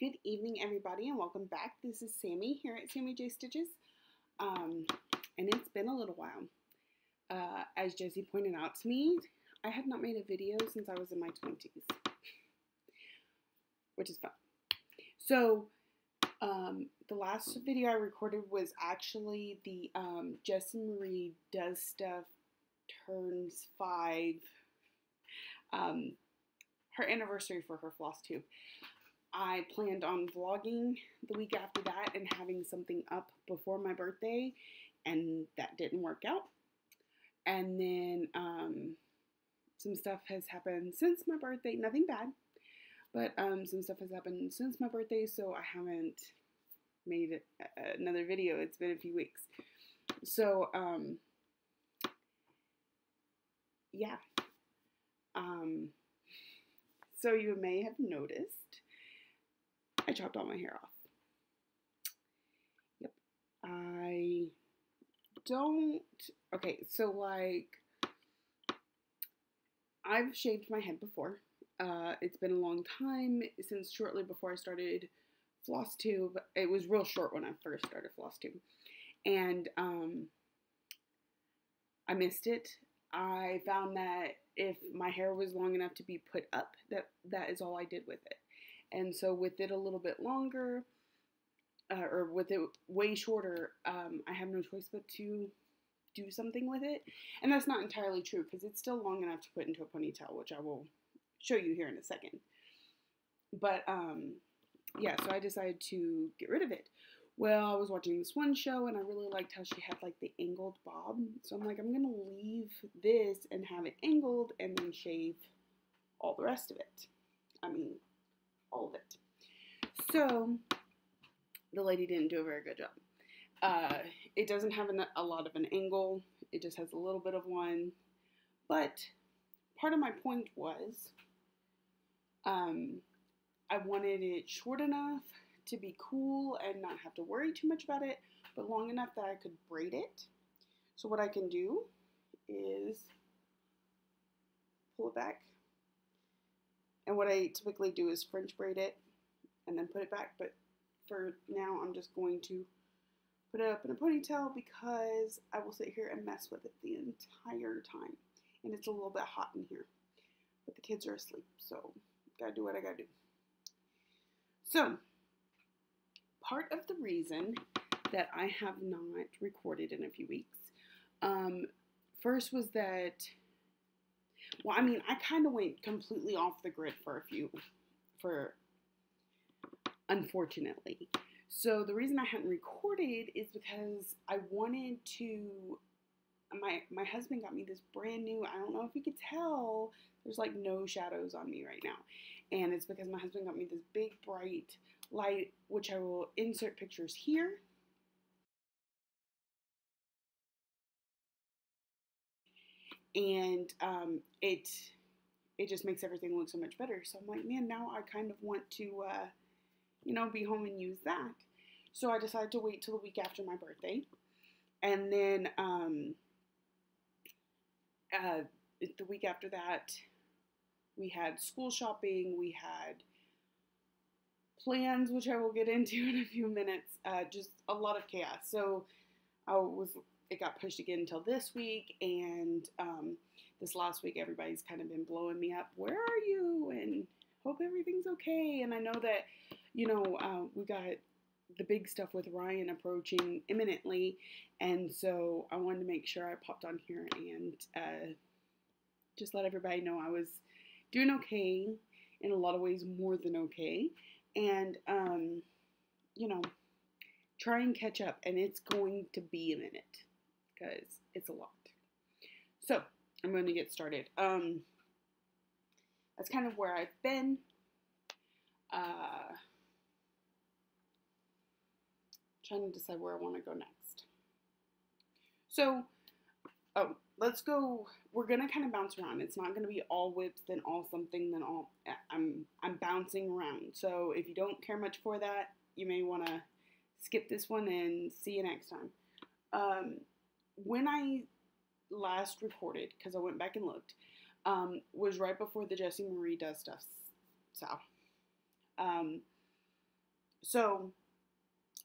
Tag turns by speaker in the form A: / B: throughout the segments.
A: Good evening, everybody, and welcome back. This is Sammy here at Sammy J Stitches, um, and it's been a little while. Uh, as Josie pointed out to me, I had not made a video since I was in my 20s, which is fun. So, um, the last video I recorded was actually the um, Marie Does Stuff Turns 5, um, her anniversary for her floss tube. I planned on vlogging the week after that and having something up before my birthday, and that didn't work out. And then um, some stuff has happened since my birthday, nothing bad, but um, some stuff has happened since my birthday, so I haven't made another video. It's been a few weeks. So, um, yeah. Um, so you may have noticed chopped all my hair off. Yep. I don't. Okay, so like, I've shaved my head before. Uh, it's been a long time since shortly before I started floss tube. It was real short when I first started floss tube, and um, I missed it. I found that if my hair was long enough to be put up, that that is all I did with it. And so with it a little bit longer, uh, or with it way shorter, um, I have no choice but to do something with it. And that's not entirely true because it's still long enough to put into a ponytail, which I will show you here in a second. But um, yeah, so I decided to get rid of it. Well, I was watching this one show and I really liked how she had like the angled bob. So I'm like, I'm going to leave this and have it angled and then shave all the rest of it. I mean, all of it. So the lady didn't do a very good job. Uh, it doesn't have an, a lot of an angle. It just has a little bit of one. But part of my point was um, I wanted it short enough to be cool and not have to worry too much about it, but long enough that I could braid it. So what I can do is pull it back and what I typically do is French braid it and then put it back. But for now, I'm just going to put it up in a ponytail because I will sit here and mess with it the entire time. And it's a little bit hot in here. But the kids are asleep, so gotta do what I gotta do. So, part of the reason that I have not recorded in a few weeks, um, first was that well, I mean, I kind of went completely off the grid for a few, for unfortunately. So the reason I hadn't recorded is because I wanted to. My my husband got me this brand new. I don't know if you could tell. There's like no shadows on me right now, and it's because my husband got me this big bright light, which I will insert pictures here and um, it it just makes everything look so much better. So I'm like, man, now I kind of want to, uh, you know, be home and use that. So I decided to wait till the week after my birthday, and then um, uh, the week after that, we had school shopping. We had plans, which I will get into in a few minutes. Uh, just a lot of chaos. So I was it got pushed again until this week, and um, this last week everybody's kind of been blowing me up. Where are you? And hope everything's okay. And I know that you know uh, we got the big stuff with Ryan approaching imminently, and so I wanted to make sure I popped on here and uh, just let everybody know I was doing okay in a lot of ways, more than okay, and um, you know try and catch up, and it's going to be a minute because it's a lot. So I'm going to get started. Um, that's kind of where I've been. Uh, trying to decide where I want to go next. So, oh, let's go. We're gonna kind of bounce around. It's not gonna be all whips, then all something, then all. I'm I'm bouncing around. So if you don't care much for that, you may want to skip this one and see you next time. Um, when I last recorded, because I went back and looked, um, was right before the Jessie Marie Does Stuff so. Um, so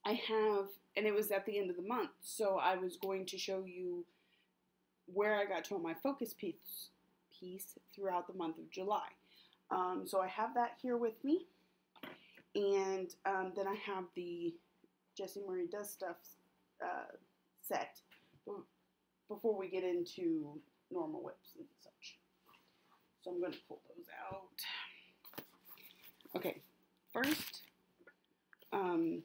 A: I have, and it was at the end of the month, so I was going to show you where I got to on my focus piece, piece throughout the month of July. Um, so I have that here with me, and um, then I have the Jessie Marie Does Stuff uh, set before we get into normal whips and such. So I'm going to pull those out. Okay, first, um,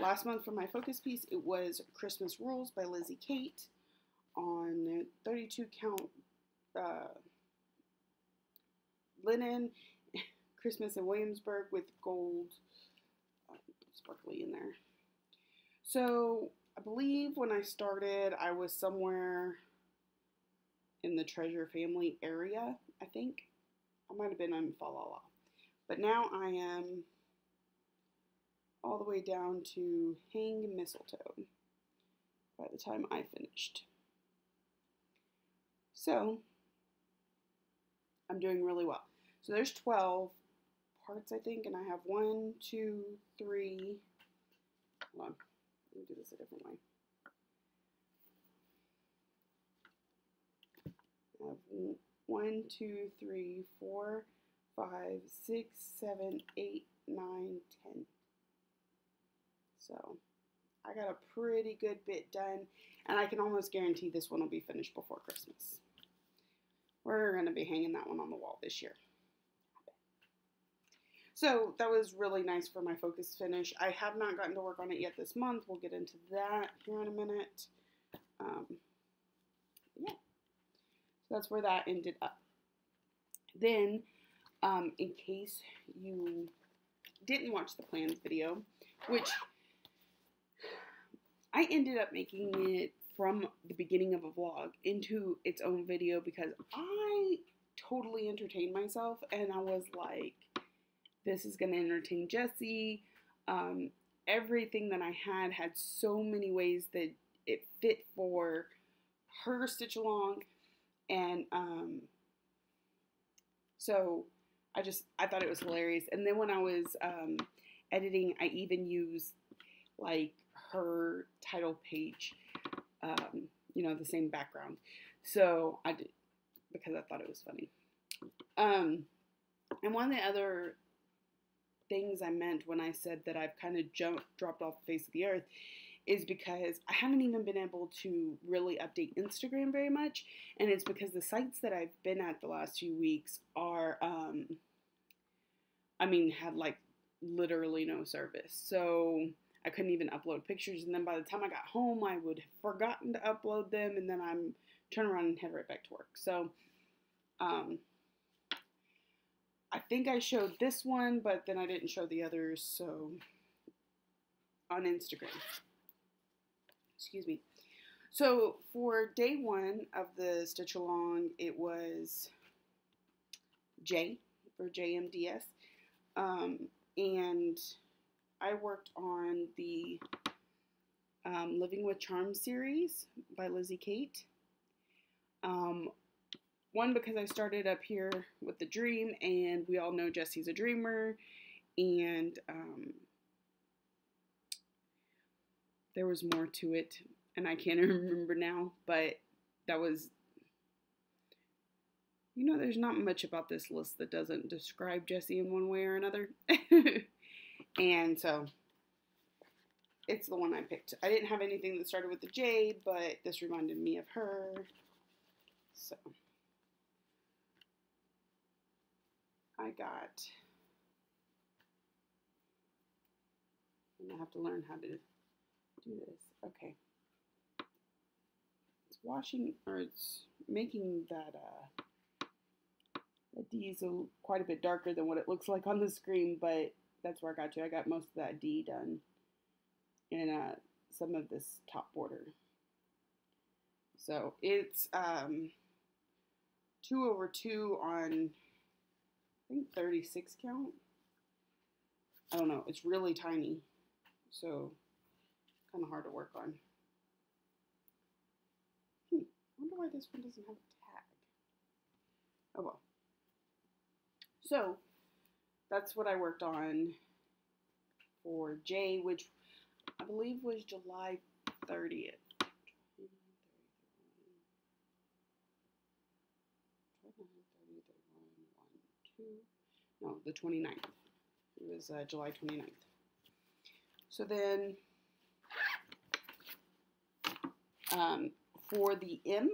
A: last month for my focus piece, it was Christmas Rules by Lizzie Kate on 32 count uh, linen, Christmas in Williamsburg with gold uh, sparkly in there. So I believe when I started, I was somewhere in the Treasure Family area, I think. I might have been on Fa La La. But now I am all the way down to Hang Mistletoe by the time I finished. So, I'm doing really well. So there's 12 parts, I think, and I have one, two, three. Hold on, let me do this a different way. I have one, two, three, four, five, six, seven, eight, nine, ten. So I got a pretty good bit done, and I can almost guarantee this one will be finished before Christmas. We're going to be hanging that one on the wall this year. So that was really nice for my focus finish. I have not gotten to work on it yet this month. We'll get into that here in a minute. Um, yeah, so that's where that ended up. Then, um, in case you didn't watch the plans video, which I ended up making it from the beginning of a vlog into its own video because I totally entertained myself and I was like, this is going to entertain Jesse. Um, everything that I had had so many ways that it fit for her stitch along. And um, so I just, I thought it was hilarious. And then when I was um, editing, I even used like her title page um, you know, the same background. So I did because I thought it was funny. Um, and one of the other things I meant when I said that I've kind of jumped, dropped off the face of the earth is because I haven't even been able to really update Instagram very much. And it's because the sites that I've been at the last few weeks are, um, I mean, had like literally no service. So I couldn't even upload pictures. And then by the time I got home, I would have forgotten to upload them. And then I'm turn around and head right back to work. So, um, I think I showed this one, but then I didn't show the others. So, on Instagram. Excuse me. So, for day one of the stitch along, it was J for JMDS. Um, and I worked on the um, Living with Charm series by Lizzie Kate. Um, one, because I started up here with the dream, and we all know Jesse's a dreamer, and um, there was more to it, and I can't remember now, but that was, you know, there's not much about this list that doesn't describe Jesse in one way or another. And so it's the one I picked. I didn't have anything that started with the J, but this reminded me of her. So I got, I have to learn how to do this. Okay. It's washing, or it's making that, uh, that D is quite a bit darker than what it looks like on the screen, but that's where I got to. I got most of that D done in uh, some of this top border. So it's um, 2 over 2 on, I think, 36 count. I don't know. It's really tiny. So kind of hard to work on. Hmm. I wonder why this one doesn't have a tag. Oh well. So that's what I worked on for J, which I believe was July 30th. No, the 29th. It was uh, July 29th. So then, um, for the M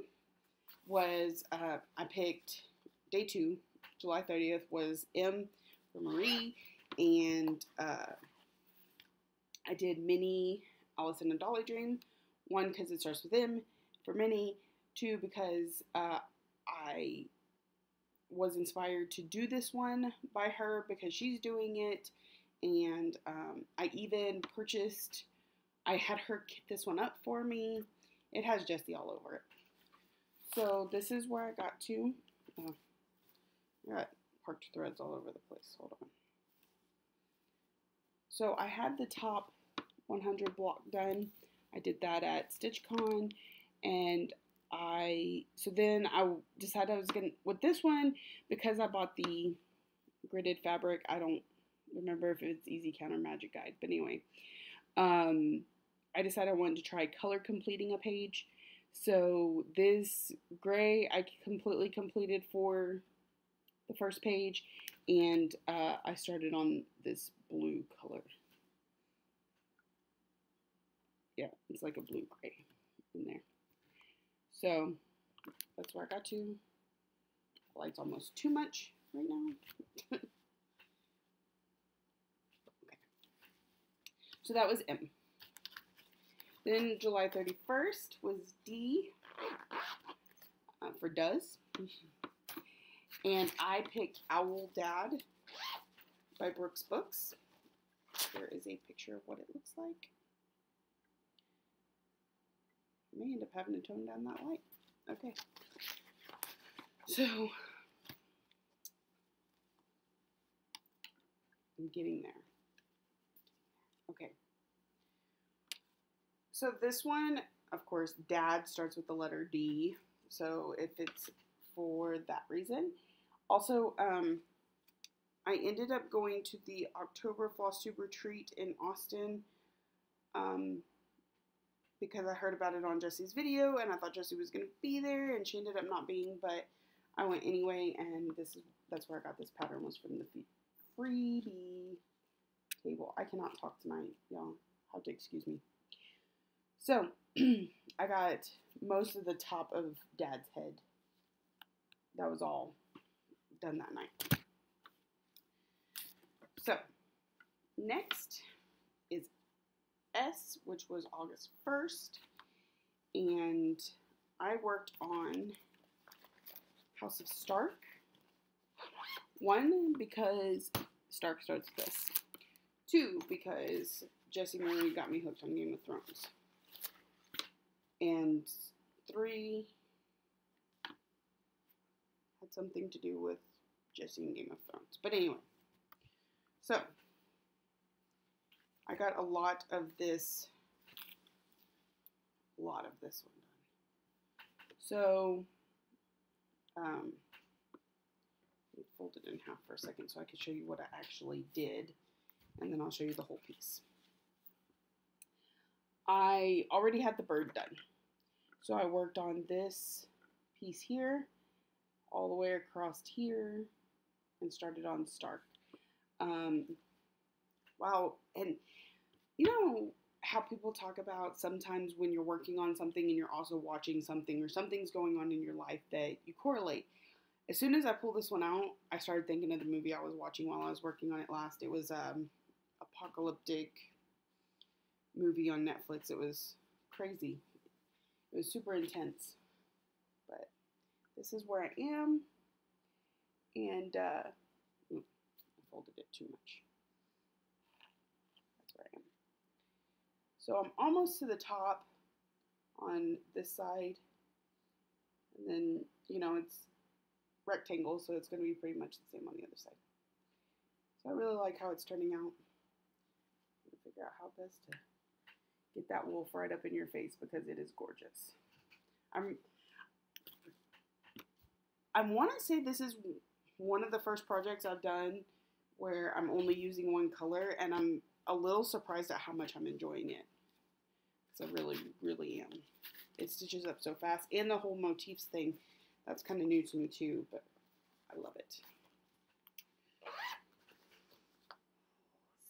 A: was uh, I picked day two, July 30th was M for Marie, and uh, I did Minnie, Alice in a Dolly Dream. One because it starts with M for Minnie. Two because uh, I was inspired to do this one by her because she's doing it, and um, I even purchased. I had her kit this one up for me. It has Jessie all over it. So this is where I got to. Oh, I got parked threads all over the place. Hold on. So I had the top 100 block done. I did that at StitchCon, and I so then I decided I was gonna with this one because I bought the gridded fabric. I don't remember if it's Easy Counter Magic Guide, but anyway, um, I decided I wanted to try color completing a page. So this gray I completely completed for the first page, and uh, I started on this blue color. Yeah, it's like a blue gray in there. So that's where I got to. The light's almost too much right now. okay. So that was M. Then July 31st was D uh, for does. And I picked Owl Dad by Brooke's Books. There is a picture of what it looks like. May end up having to tone down that light. Okay. So, I'm getting there. Okay. So this one, of course, dad starts with the letter D. So if it's for that reason. Also, um, I ended up going to the October Floss Tube Retreat in Austin um, because I heard about it on Jesse's video and I thought Jesse was going to be there and she ended up not being, but I went anyway and this is that's where I got this pattern was from the freebie table. I cannot talk tonight, y'all. Have to excuse me. So, I got most of the top of Dad's head. That was all done that night. So, next S, which was August 1st. And I worked on House of Stark. One, because Stark starts this. Two, because Jesse Marie got me hooked on Game of Thrones and three had something to do with Jessie and Game of Thrones. But anyway, so I got a lot of this, a lot of this one done. So, um, fold it in half for a second so I can show you what I actually did, and then I'll show you the whole piece. I already had the bird done. So I worked on this piece here, all the way across here, and started on Stark. Um, wow, and you know how people talk about sometimes when you're working on something and you're also watching something or something's going on in your life that you correlate. As soon as I pulled this one out, I started thinking of the movie I was watching while I was working on it last. It was um, apocalyptic movie on Netflix. It was crazy. It was super intense. But this is where I am. And uh, I folded it too much. That's where I am. So I'm almost to the top on this side. And then, you know, it's rectangle, so it's going to be pretty much the same on the other side. So I really like how it's turning out. figure out how best to get that wolf right up in your face because it is gorgeous. I'm I want to say this is one of the first projects I've done where I'm only using one color and I'm a little surprised at how much I'm enjoying it. Because I really, really am. It stitches up so fast. And the whole motifs thing, that's kind of new to me too, but I love it.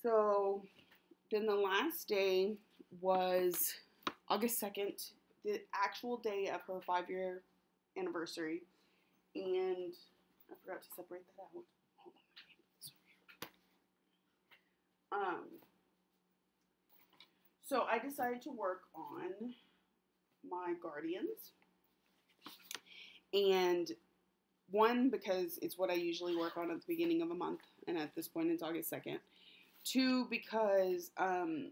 A: So then the last day was August 2nd, the actual day of her five year anniversary. And I forgot to separate that out. Um, so I decided to work on my Guardians. And one, because it's what I usually work on at the beginning of a month, and at this point it's August 2nd. Two, because um,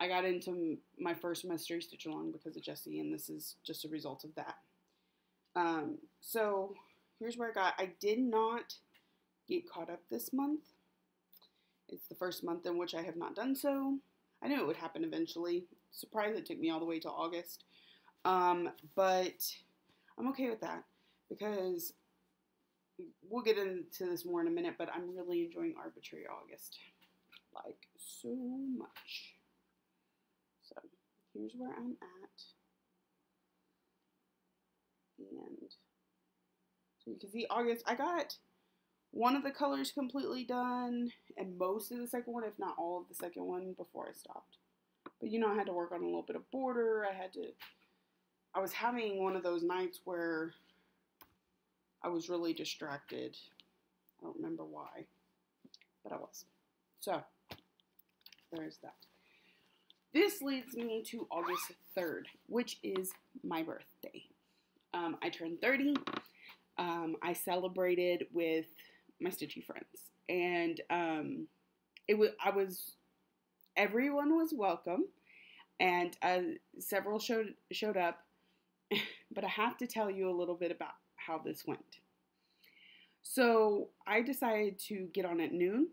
A: I got into my first mystery stitch along because of Jesse, and this is just a result of that. Um, so here's where I got. I did not get caught up this month. It's the first month in which I have not done so. I knew it would happen eventually. Surprised it took me all the way to August. Um, but I'm okay with that because we'll get into this more in a minute, but I'm really enjoying Arbitrary August. Like, so much. So, here's where I'm at. And so you can see August, I got one of the colors completely done and most of the second one, if not all of the second one, before I stopped. But you know, I had to work on a little bit of border. I had to, I was having one of those nights where I was really distracted. I don't remember why, but I was. So, there's that. This leads me to August 3rd, which is my birthday. Um, I turned 30. Um, I celebrated with my stitchy friends, and um, it was I was everyone was welcome, and uh, several showed showed up. but I have to tell you a little bit about how this went. So I decided to get on at noon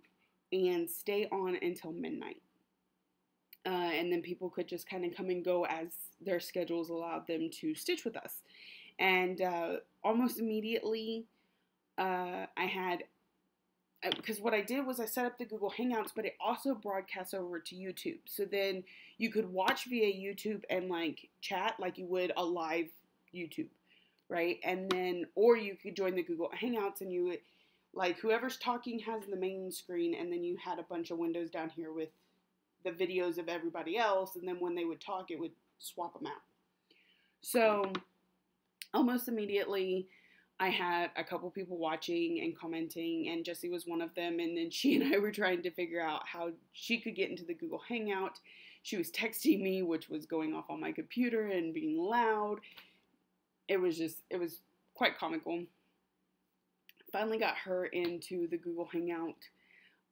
A: and stay on until midnight. Uh, and then people could just kind of come and go as their schedules allowed them to stitch with us. And uh, almost immediately, uh, I had because what I did was I set up the Google Hangouts, but it also broadcasts over to YouTube. So then you could watch via YouTube and like chat like you would a live YouTube, right? And then, or you could join the Google Hangouts and you would, like, whoever's talking has the main screen, and then you had a bunch of windows down here with the videos of everybody else. And then when they would talk, it would swap them out. So almost immediately, I had a couple people watching and commenting, and Jesse was one of them. And then she and I were trying to figure out how she could get into the Google Hangout. She was texting me, which was going off on my computer and being loud. It was just, it was quite comical. Finally got her into the Google Hangout.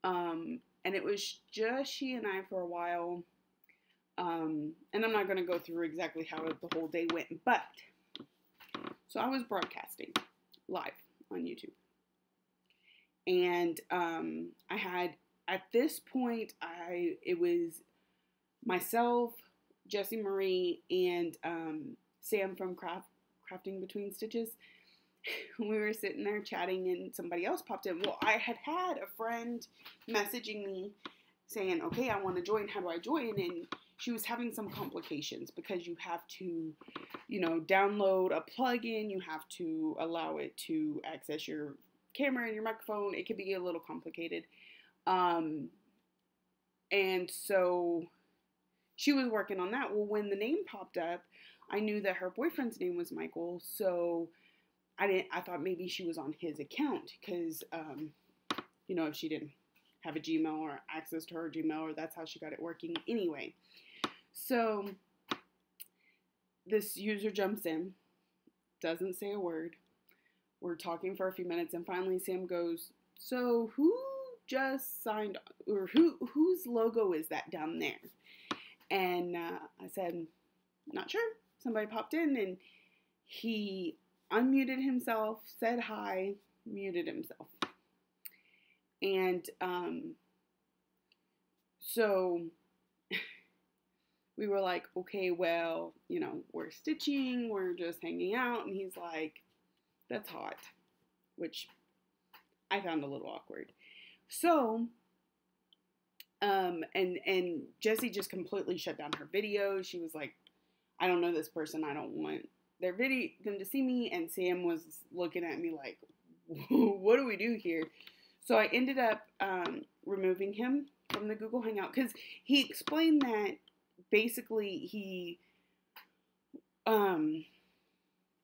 A: Um, and it was just she and I for a while. Um, and I'm not going to go through exactly how the whole day went, but so I was broadcasting live on YouTube. And um, I had at this point I it was myself, Jesse Marie, and um, Sam from Craft Crafting Between Stitches. we were sitting there chatting, and somebody else popped in. Well, I had had a friend messaging me saying, "Okay, I want to join. How do I join?" And she was having some complications because you have to, you know, download a plugin, you have to allow it to access your camera and your microphone. It could be a little complicated. Um, and so she was working on that. Well, when the name popped up, I knew that her boyfriend's name was Michael, so I didn't. I thought maybe she was on his account because, um, you know, if she didn't have a Gmail or access to her Gmail, or that's how she got it working anyway. So this user jumps in, doesn't say a word. We're talking for a few minutes, and finally Sam goes, "So who just signed, or who whose logo is that down there?" And uh, I said, "Not sure." Somebody popped in, and he unmuted himself, said hi, muted himself, and um, so we were like, okay, well, you know, we're stitching, we're just hanging out. And he's like, that's hot, which I found a little awkward. So Um, and and Jessie just completely shut down her video. She was like, "I don't know this person. I don't want their video them to see me." And Sam was looking at me like, "What do we do here?" So I ended up um, removing him from the Google Hangout because he explained that basically he um,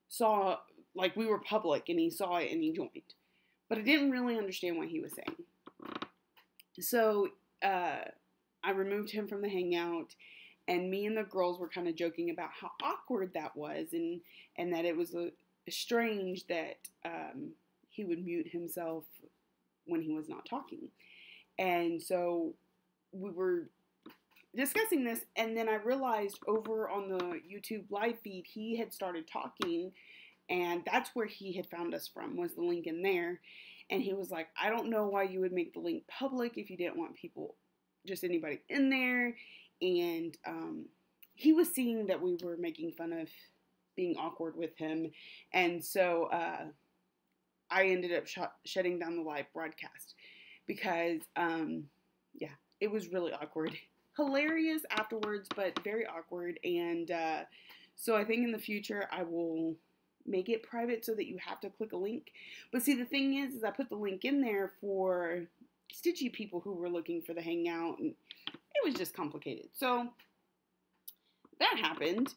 A: saw like we were public and he saw it and he joined, but I didn't really understand what he was saying. So uh, I removed him from the Hangout. And me and the girls were kind of joking about how awkward that was, and and that it was a, strange that um, he would mute himself when he was not talking. And so we were discussing this, and then I realized over on the YouTube live feed, he had started talking, and that's where he had found us from, was the link in there. And he was like, I don't know why you would make the link public if you didn't want people, just anybody in there. And um, he was seeing that we were making fun of being awkward with him. And so uh, I ended up sh- shutting down the live broadcast because, um, yeah, it was really awkward. Hilarious afterwards, but very awkward. And uh, so I think in the future I will make it private so that you have to click a link. But see, the thing is, is I put the link in there for stitchy people who were looking for the hangout, and it was just complicated. So that happened.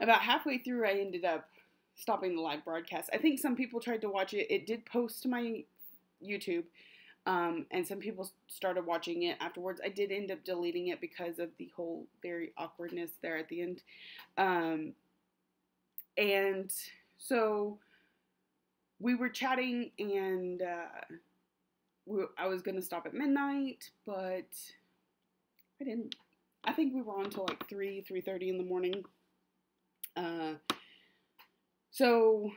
A: About halfway through, I ended up stopping the live broadcast. I think some people tried to watch it. It did post to my YouTube, um, and some people started watching it afterwards. I did end up deleting it because of the whole very awkwardness there at the end. Um, and so we were chatting, and uh, we, I was gonna stop at midnight, but I didn't. I think we were on until like three, three thirty in the morning. Uh, so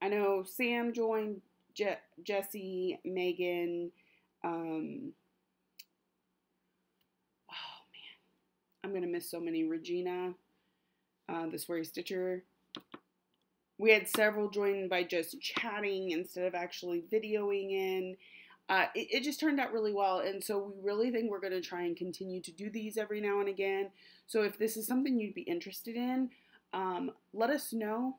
A: I know Sam joined, Je- Jessie, Megan. Um, oh man, I'm gonna miss so many. Regina, uh, the Sweary Stitcher. We had several join by just chatting instead of actually videoing in. Uh, it, it, just turned out really well, and so we really think we're going to try and continue to do these every now and again. So if this is something you'd be interested in, um, let us know.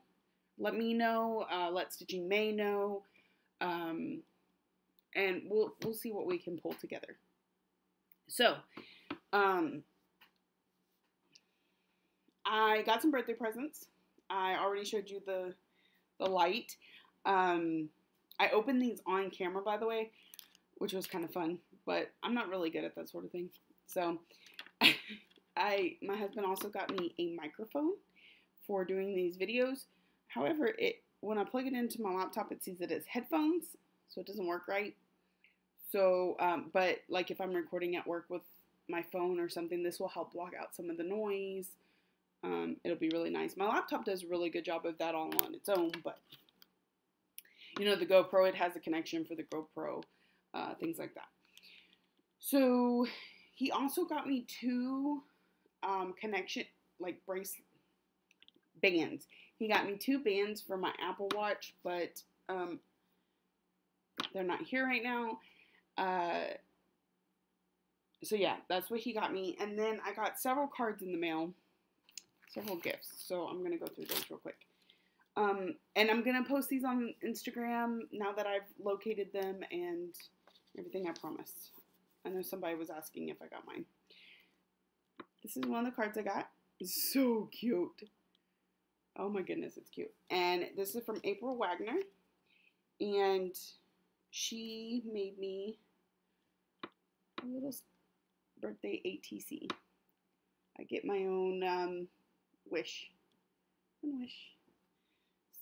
A: Let me know. Uh, let Stitching May know, um, and we'll we'll see what we can pull together. So, um, I got some birthday presents. I already showed you the the light. Um, I opened these on camera, by the way, which was kind of fun. But I'm not really good at that sort of thing. So, I my husband also got me a microphone for doing these videos. However, it when I plug it into my laptop, it sees it as headphones, so it doesn't work right. So, um, but like if I'm recording at work with my phone or something, this will help block out some of the noise. Um, it'll be really nice. My laptop does a really good job of that all on its own, but you know, the GoPro, it has a connection for the GoPro, uh, things like that. So he also got me two um, connection, like brace bands. He got me two bands for my Apple Watch, but um, they're not here right now. Uh, so yeah, that's what he got me. And then I got several cards in the mail several gifts. So I'm to go through those real quick. Um, and I'm to post these on Instagram now that I've located them and everything I promised. I know somebody was asking if I got mine. This is one of the cards I got. It's so cute. Oh my goodness, it's cute. And this is from April Wagner. And she made me a little birthday ATC. I get my own um, wish. One wish.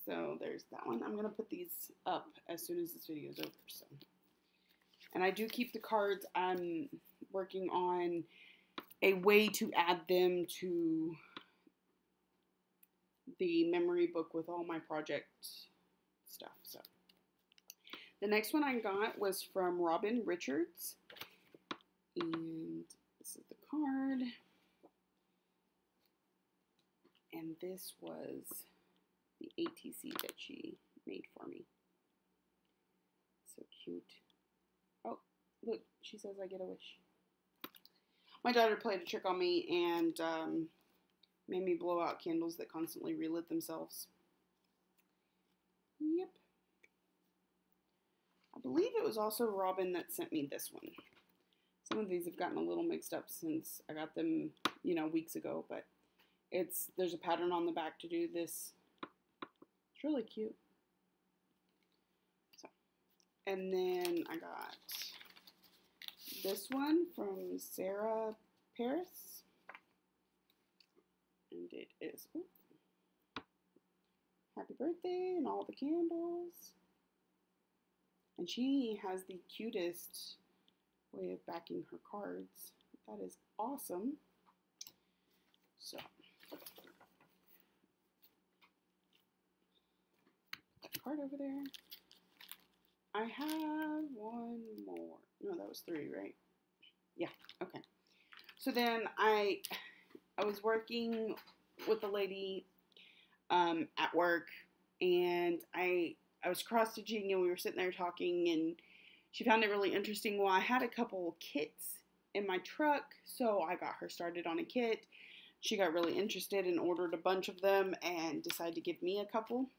A: So there's that one. I'm gonna put these up as soon as this video is over. So, and I do keep the cards. I'm working on a way to add them to the memory book with all my project stuff. So the next one I got was from Robin Richards, and this is the card and this was the ATC that she made for me. So cute. Oh, Look, she says I get a wish. My daughter played a trick on me and um, made me blow out candles that constantly relit themselves. Yep. I believe it was also Robin that sent me this one. Some of these have gotten a little mixed up since I got them, you know, weeks ago, but it's there's a pattern on the back to do this. It's really cute. So, and then I got this one from Sarah Paris. And it is happy birthday and all the candles. And she has the cutest way of backing her cards. That is awesome. So, that card over there. I have one more. No, that was three, right? Yeah, okay. So then I I was working with a lady um, at work and I I was cross stitching and we were sitting there talking and she found it really interesting. Well, I had a couple kits in my truck, so I got her started on a kit. She got really interested and ordered a bunch of them and decided to give me a couple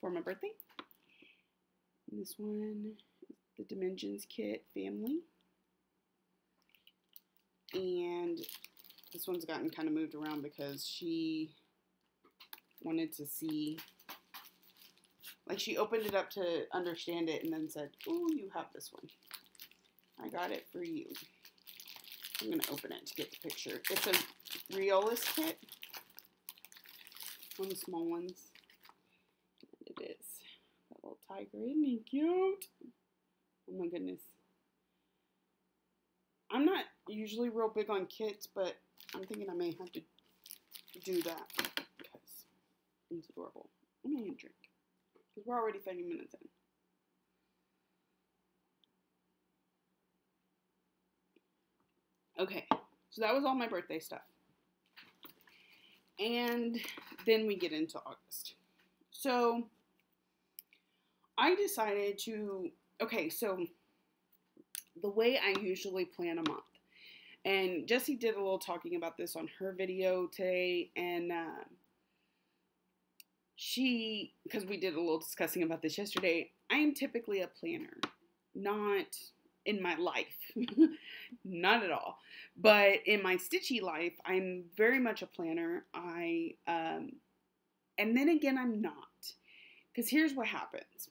A: for my birthday. This one the Dimensions Kit family. And this one's gotten kind of moved around because she wanted to see, like she opened it up to understand it and then said, oh, you have this one. I got it for you. I'm going to open it to get the picture. It's a Riolis kit. One of the small ones. And it is. That little tiger. Isn't he cute? Oh my goodness. I'm not usually real big on kits, but I'm thinking I may have to do that because it's adorable. I'm gonna drink because we're already 30 minutes in. Okay, so that was all my birthday stuff. And then we get into August. So I decided to okay, so the way I usually plan a month, and Jessie did a little talking about this on her video today, and uh, she, because we did a little discussing about this yesterday, I am typically a planner, not in my life, not at all, but in my stitchy life, I'm very much a planner. I, um, and then again, I'm not. Because here's what happens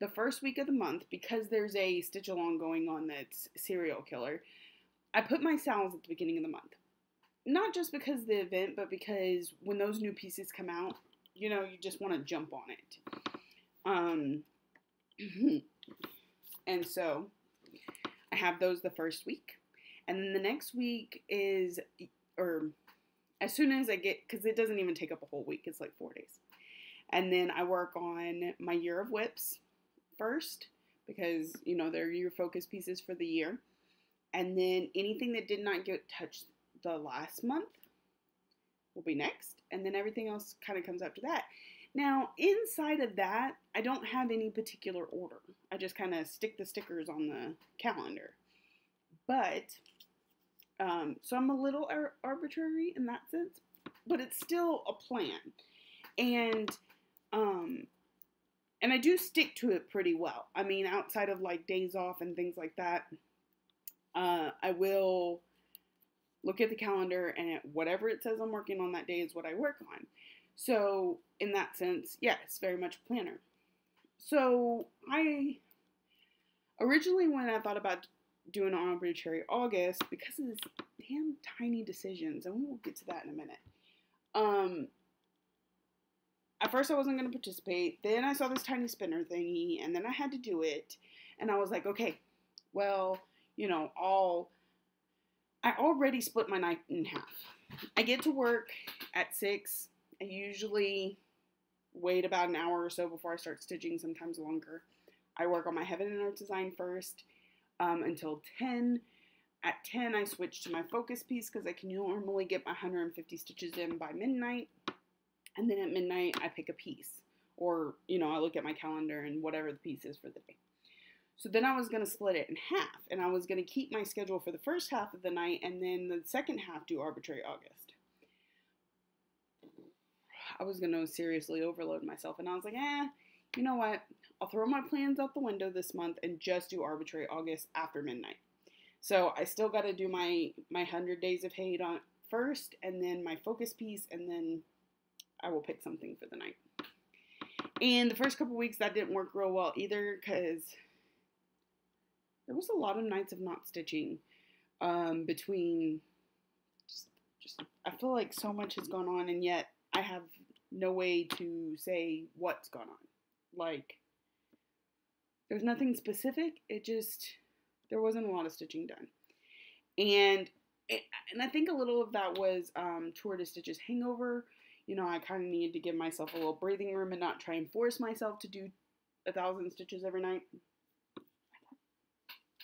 A: the first week of the month, because there's a stitch along going on that's serial killer, I put my sales at the beginning of the month. Not just because of the event, but because when those new pieces come out, you know, you just want to jump on it. Um, and so I have those the first week. And then the next week is, or as soon as I get, because it doesn't even take up a whole week, it's like four days. And then I work on my year of whips first because you know they're your focus pieces for the year. And then anything that did not get touched the last month will be next, and then everything else kind of comes after that. Now, inside of that, I don't have any particular order. I just kind of stick the stickers on the calendar. But, um, so I'm a little ar- arbitrary in that sense, but it's still a plan. And um, and I do stick to it pretty well. I mean, outside of like days off and things like that, uh, I will look at the calendar and whatever it says I'm working on that day is what I work on. So, in that sense, yeah, it's very much planner. So, I originally, when I thought about doing an arbitrary August, because of this damn tiny decisions, and we will get to that in a minute, um, at first I wasn't going to participate. Then I saw this tiny spinner thingy, and then I had to do it. And I was like, okay, well, you know, I'll. I already split my night in half. I get to work at six. I usually wait about an hour or so before I start stitching, sometimes longer. I work on my Heaven and Earth design first um, until 10. At 10, I switch to my focus piece because I can normally get my 150 stitches in by midnight. And then at midnight, I pick a piece. Or, you know, I look at my calendar and whatever the piece is for the day. So then I was going to split it in half, and I was going to keep my schedule for the first half of the night, and then the second half do arbitrary August. I was going to seriously overload myself, and I was like, eh, you know what? I'll throw my plans out the window this month and just do arbitrary August after midnight. So I still got to do my my 100 days of HAED on first and then my focus piece and then I will pick something for the night. And the first couple weeks that didn't work real well either cuz there was a lot of nights of not stitching um, between just, just I feel like so much has gone on and yet I have no way to say what's gone on. Like there's nothing specific. It just there wasn't a lot of stitching done, and it, and I think a little of that was um, Tour Stitches hangover. You know, I kind of needed to give myself a little breathing room and not try and force myself to do a thousand stitches every night.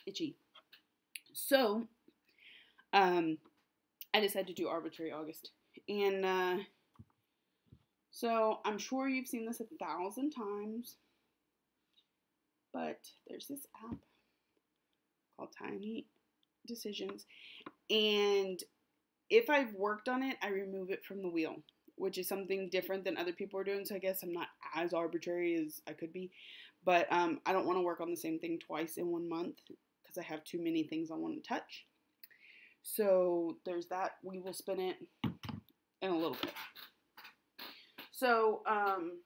A: Itchy. So, um, I decided to do arbitrary August, and uh, so I'm sure you've seen this a thousand times but there's this app called Tiny Decisions. And if I've worked on it, I remove it from the wheel, which is something different than other people are doing. So I guess I'm not as arbitrary as I could be. But um, I don't want to work on the same thing twice in one month because I have too many things I want to touch. So there's that. We will spin it in a little bit. So, um,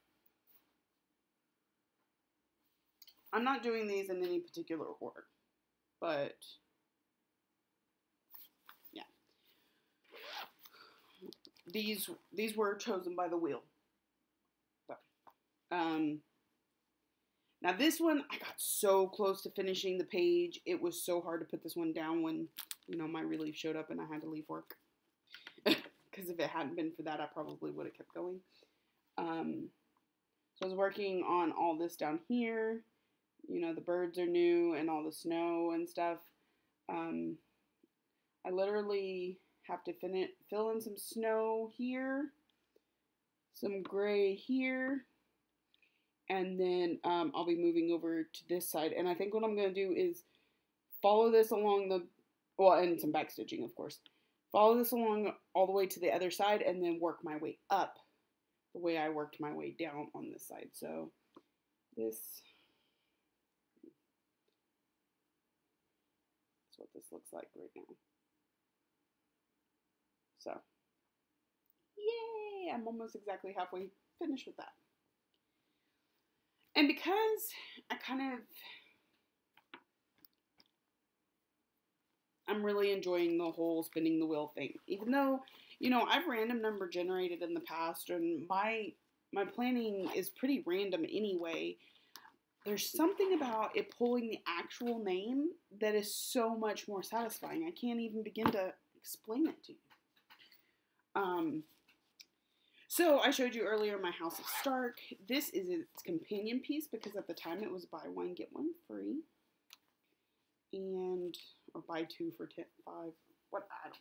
A: I'm not doing these in any particular order, but yeah. These these were chosen by the wheel. um, now this one, I got so close to finishing the page. It was so hard to put this one down when, you know, my relief showed up and I had to leave work. Because if it hadn't been for that, I probably would have kept going. Um, so I was working on all this down here you know, the birds are new and all the snow and stuff. Um, I literally have to fill in some snow here, some gray here, and then um, I'll be moving over to this side. And I think what I'm going to do is follow this along the, well, and some backstitching, of course. Follow this along all the way to the other side and then work my way up the way I worked my way down on this side. So this is what this looks like right now. So, yay! I'm almost exactly halfway finished with that. And because I kind of, I'm really enjoying the whole spinning the wheel thing. Even though, you know, I've random number generated in the past and my my planning is pretty random anyway there's something about it pulling the actual name that is so much more satisfying. I can't even begin to explain it to you. Um, so I showed you earlier my House of Stark. This is its companion piece because at the time it was buy one get one free, and or buy two for ten, five. What I don't know.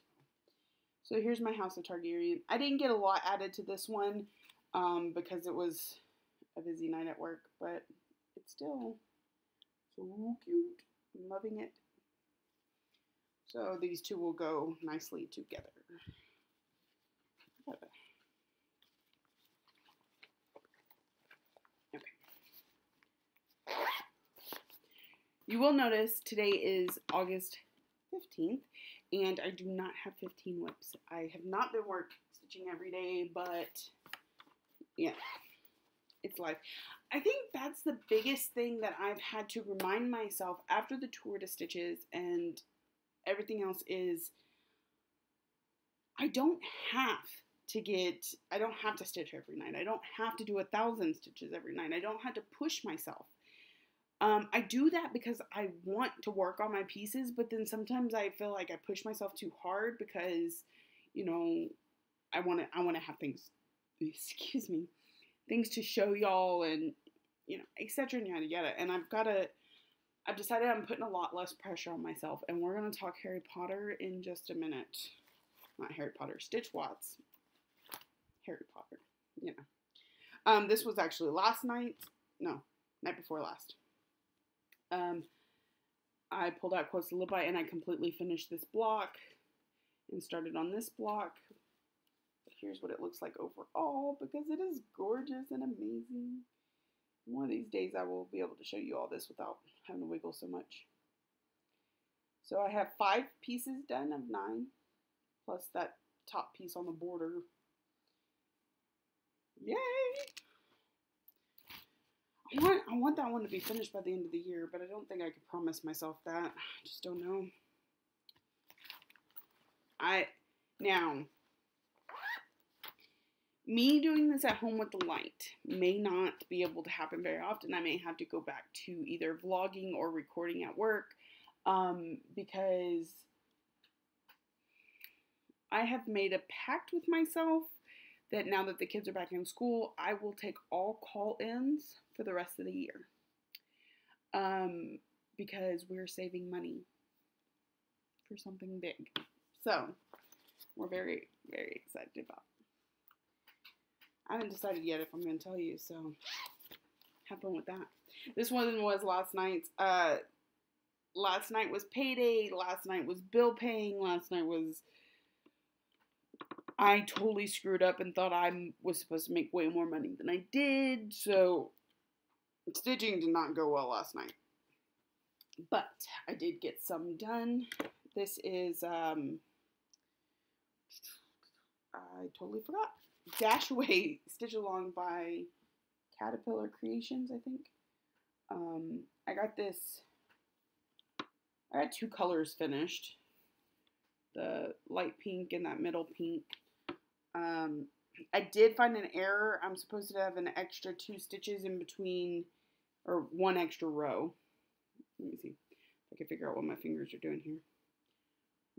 A: So here's my House of Targaryen. I didn't get a lot added to this one um, because it was a busy night at work, but it's still so cute. I'm loving it. So these two will go nicely together. Okay. You will notice today is August 15th and I do not have 15 WIPs. I have not been work stitching every day, but yeah, it's life. I think that's the biggest thing that I've had to remind myself after the tour de stitches and everything else is I don't have to get I don't have to stitch every night. I don't have to do a thousand stitches every night. I don't have to push myself. Um, I do that because I want to work on my pieces, but then sometimes I feel like I push myself too hard because, you know, I want to I want to have things. Excuse me things to show y'all and you know etc and yada yada. And i've got to i've decided i'm putting a lot less pressure on myself and we're to talk harry potter in just a minute. Not harry potter stitch watts. Harry potter you know. Um this was actually last night no night before last um I pulled out Quotes to Live By and I completely finished this block and started on this block. Here's what it looks like overall because it is gorgeous and amazing. One of these days I will be able to show you all this without having to wiggle so much. So I have five pieces done of nine, plus that top piece on the border. Yay! I want, I want that one to be finished by the end of the year, but I don't think I could promise myself that. I just don't know. I, now, me doing this at home with the light may not be able to happen very often. I may have to go back to either vlogging or recording at work um, because I have made a pact with myself that now that the kids are back in school, I will take all call ins for the rest of the year um, because we're saving money for something big. So we're very, very excited about I haven't decided yet if I'm going to tell you, so have fun with that. This one was last night's. Uh, last night was payday. Last night was bill paying. Last night was. I totally screwed up and thought I was supposed to make way more money than I did. So, stitching did not go well last night. But I did get some done. This is, um, I totally forgot. Dash Away Stitch Along by Caterpillar Creations, I think. Um, I got this, I got two colors finished. The light pink and that middle pink. Um, I did find an error. I'm supposed to have an extra two stitches in between, or one extra row. Let me see if I can figure out what my fingers are doing here.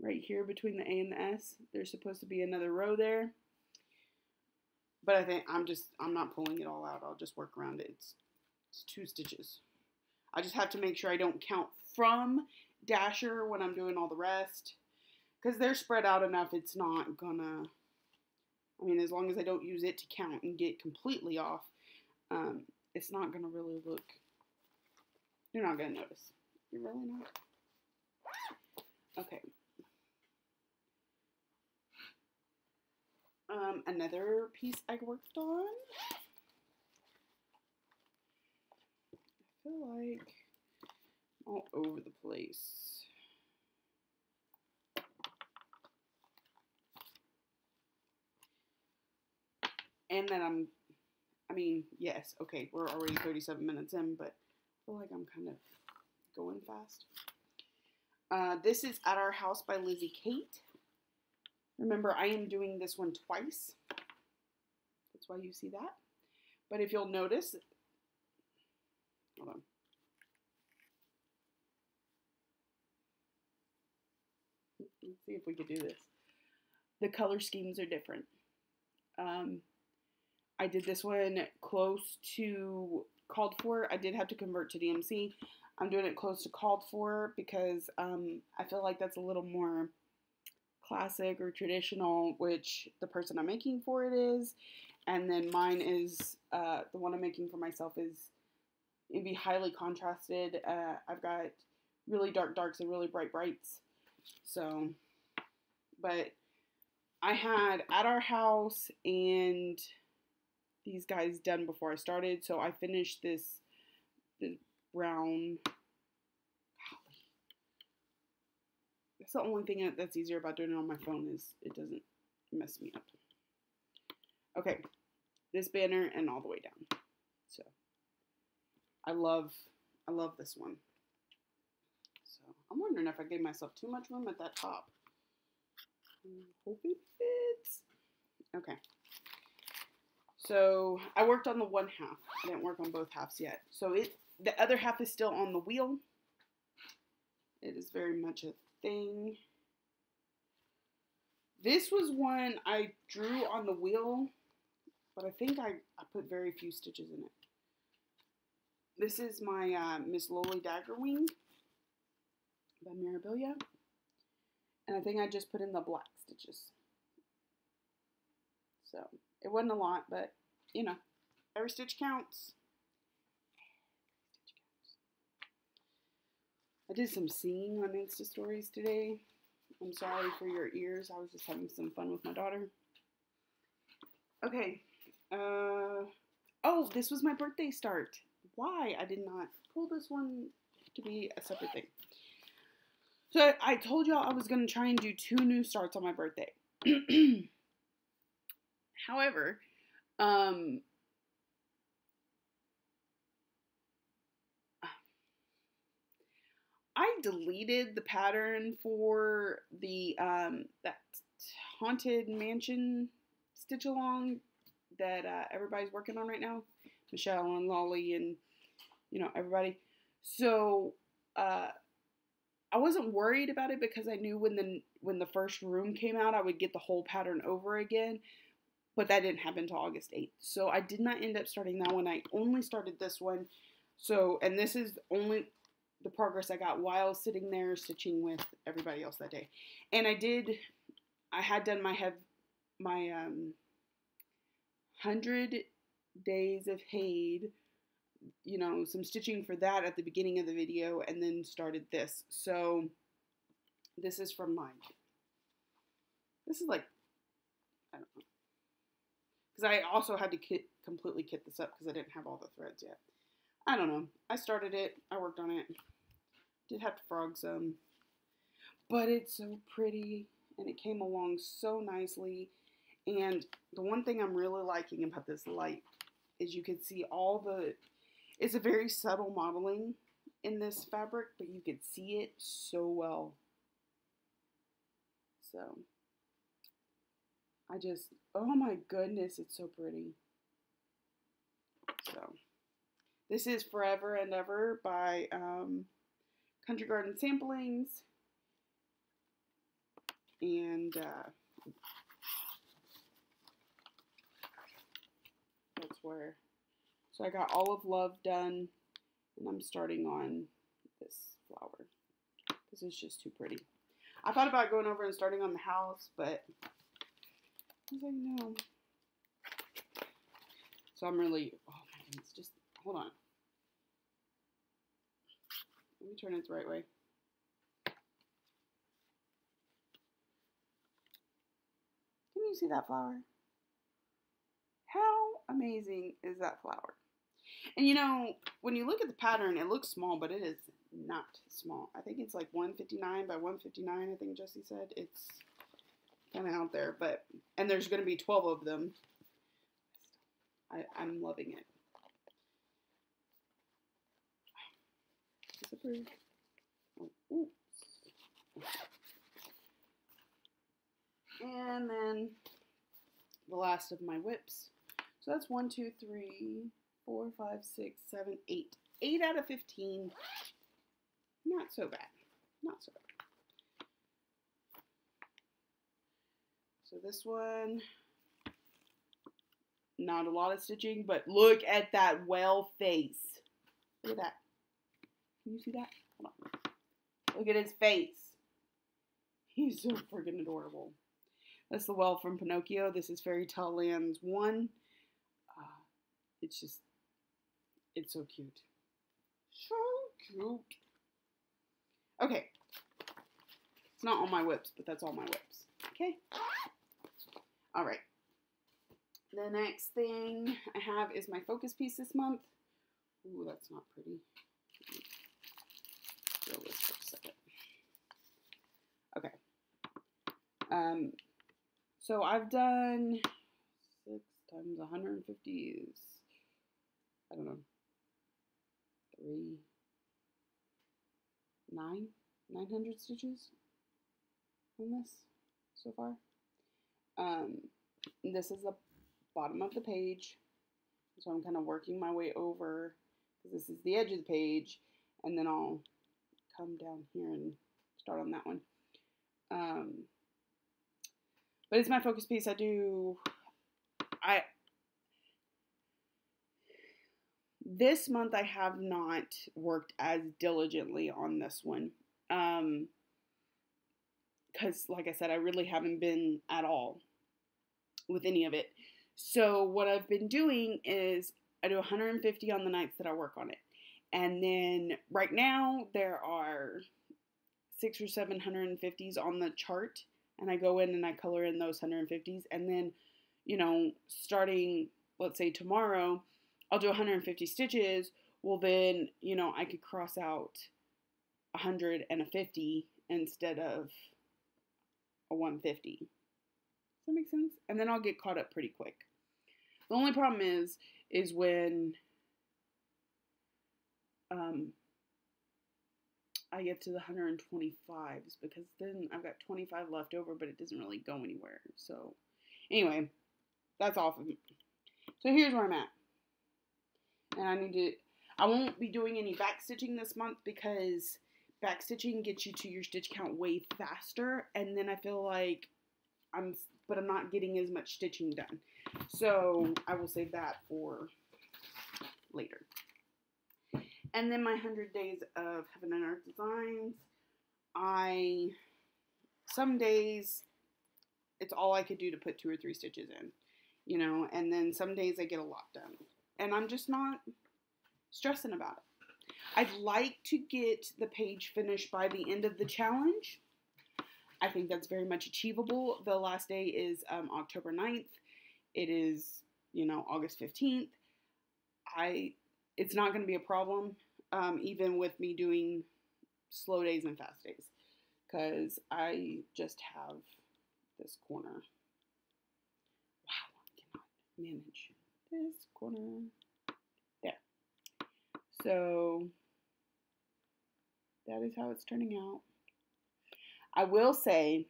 A: Right here between the A and the S, there's supposed to be another row there. But I think I'm just, I'm not pulling it all out. I'll just work around it. It's, it's two stitches. I just have to make sure I don't count from Dasher when I'm doing all the rest. Because they're spread out enough, it's not gonna, I mean, as long as I don't use it to count and get completely off, um, it's not gonna really look, you're not gonna notice. You're really not. Okay. Um, another piece I worked on. I feel like all over the place. And then I'm, I mean, yes, okay, we're already 37 minutes in, but I feel like I'm kind of going fast. Uh, this is At Our House by Lizzie Kate. Remember, I am doing this one twice. That's why you see that. But if you'll notice, hold on. Let's see if we could do this. The color schemes are different. Um, I did this one close to called for. I did have to convert to DMC. I'm doing it close to called for because um, I feel like that's a little more classic or traditional, which the person I'm making for it is. And then mine is, uh, the one I'm making for myself is, it'd be highly contrasted. Uh, I've got really dark darks and really bright brights. So, but I had at our house and these guys done before I started. So I finished this, this brown That's the only thing that's easier about doing it on my phone is it doesn't mess me up. Okay, this banner and all the way down. So I love, I love this one. So I'm wondering if I gave myself too much room at that top. Hope it fits. Okay. So I worked on the one half. I didn't work on both halves yet. So it the other half is still on the wheel. It is very much a thing. This was one I drew on the wheel, but I think I, I put very few stitches in it. This is my uh, Miss Lowly Dagger Wing by Mirabilia. And I think I just put in the black stitches. So, it wasn't a lot, but, you know, every stitch counts. I did some singing on Insta stories today. I'm sorry for your ears. I was just having some fun with my daughter. Okay. Uh, oh, this was my birthday start. Why I did not pull this one to be a separate thing. So I told y'all I was going to try and do two new starts on my birthday. However, um, I deleted the pattern for the um, that haunted mansion stitch along that uh, everybody's working on right now. Michelle and Lolly and you know everybody. So uh, I wasn't worried about it because I knew when the when the first room came out, I would get the whole pattern over again. But that didn't happen until August 8th. So I did not end up starting that one. I only started this one. So, and this is only the progress I got while sitting there stitching with everybody else that day. And I did, I had done my have my um, 100 days of HAED you know, some stitching for that at the beginning of the video and then started this. So this is from mine. This is like. Because I also had to kit, completely kit this up because I didn't have all the threads yet. I don't know. I started it. I worked on it. Did have to frog some. But it's so pretty and it came along so nicely. And the one thing I'm really liking about this light is you can see all the it's a very subtle modeling in this fabric, but you can see it so well. So, I just, oh my goodness, it's so pretty. So, this is Forever and Ever by um, Country Garden Samplings. And uh, that's where so I got all of love done and I'm starting on this flower. This is just too pretty. I thought about going over and starting on the house, but I was like, no. So I'm really, oh my goodness, just hold on. Let me turn it the right way. Can you see that flower? How amazing is that flower? And you know, when you look at the pattern, it looks small, but it is not small. I think it's like 159 by 159, I think Jesse said. It's kind of out there, but, and there's going to be 12 of them. I, I'm loving it. Oh, and then the last of my WIPs. So that's one, two, three, four, five, six, seven, eight. Eight out of 15. Not so bad. Not so bad. So this one, not a lot of stitching, but look at that well face. Look at that. Can you see that? Look at his face. He's so freaking adorable. That's the well from Pinocchio. This is Fairy Tale Lands 1. Uh, it's just it's so cute. So cute. Okay. It's not all my WIPs, but that's all my WIPs. Okay? All right. The next thing I have is my focus piece this month. Ooh, that's not pretty. Okay. Um, so I've done six times 150 is, I don't know, three, nine, 900 stitches on this so far. Um, this is the bottom of the page. So I'm kind of working my way over because this is the edge of the page and then I'll come down here and start on that one. Um, but it's my focus piece. I do, I, this month I have not worked as diligently on this one. Um, because, like I said, I really haven't been at all with any of it. So, what I've been doing is I do 150 on the nights that I work on it. And then right now there are six or seven hundred and fifties on the chart, and I go in and I color in those hundred and fifties, and then, you know, starting let's say tomorrow, I'll do 150 stitches. Well, then you know I could cross out a hundred and a fifty instead of a 150. That make sense? And then I'll get caught up pretty quick. The only problem is, is when um, I get to the 125s because then I've got 25 left over, but it doesn't really go anywhere. So, anyway, that's off of me. So here's where I'm at. And I need to, I won't be doing any back stitching this month because back stitching gets you to your stitch count way faster. And then I feel like I'm, but I'm not getting as much stitching done. So I will save that for later. And then my 100 days of Heaven and Earth Designs. I, some days, it's all I could do to put two or three stitches in, you know, and then some days I get a lot done. And I'm just not stressing about it. I'd like to get the page finished by the end of the challenge. I think that's very much achievable. The last day is um, October 9th. It is, you know, August 15th. I it's not going to be a problem, um, even with me doing slow days and fast days, because I just have this corner. Wow, I cannot manage this corner. There. So that is how it's turning out. I will say,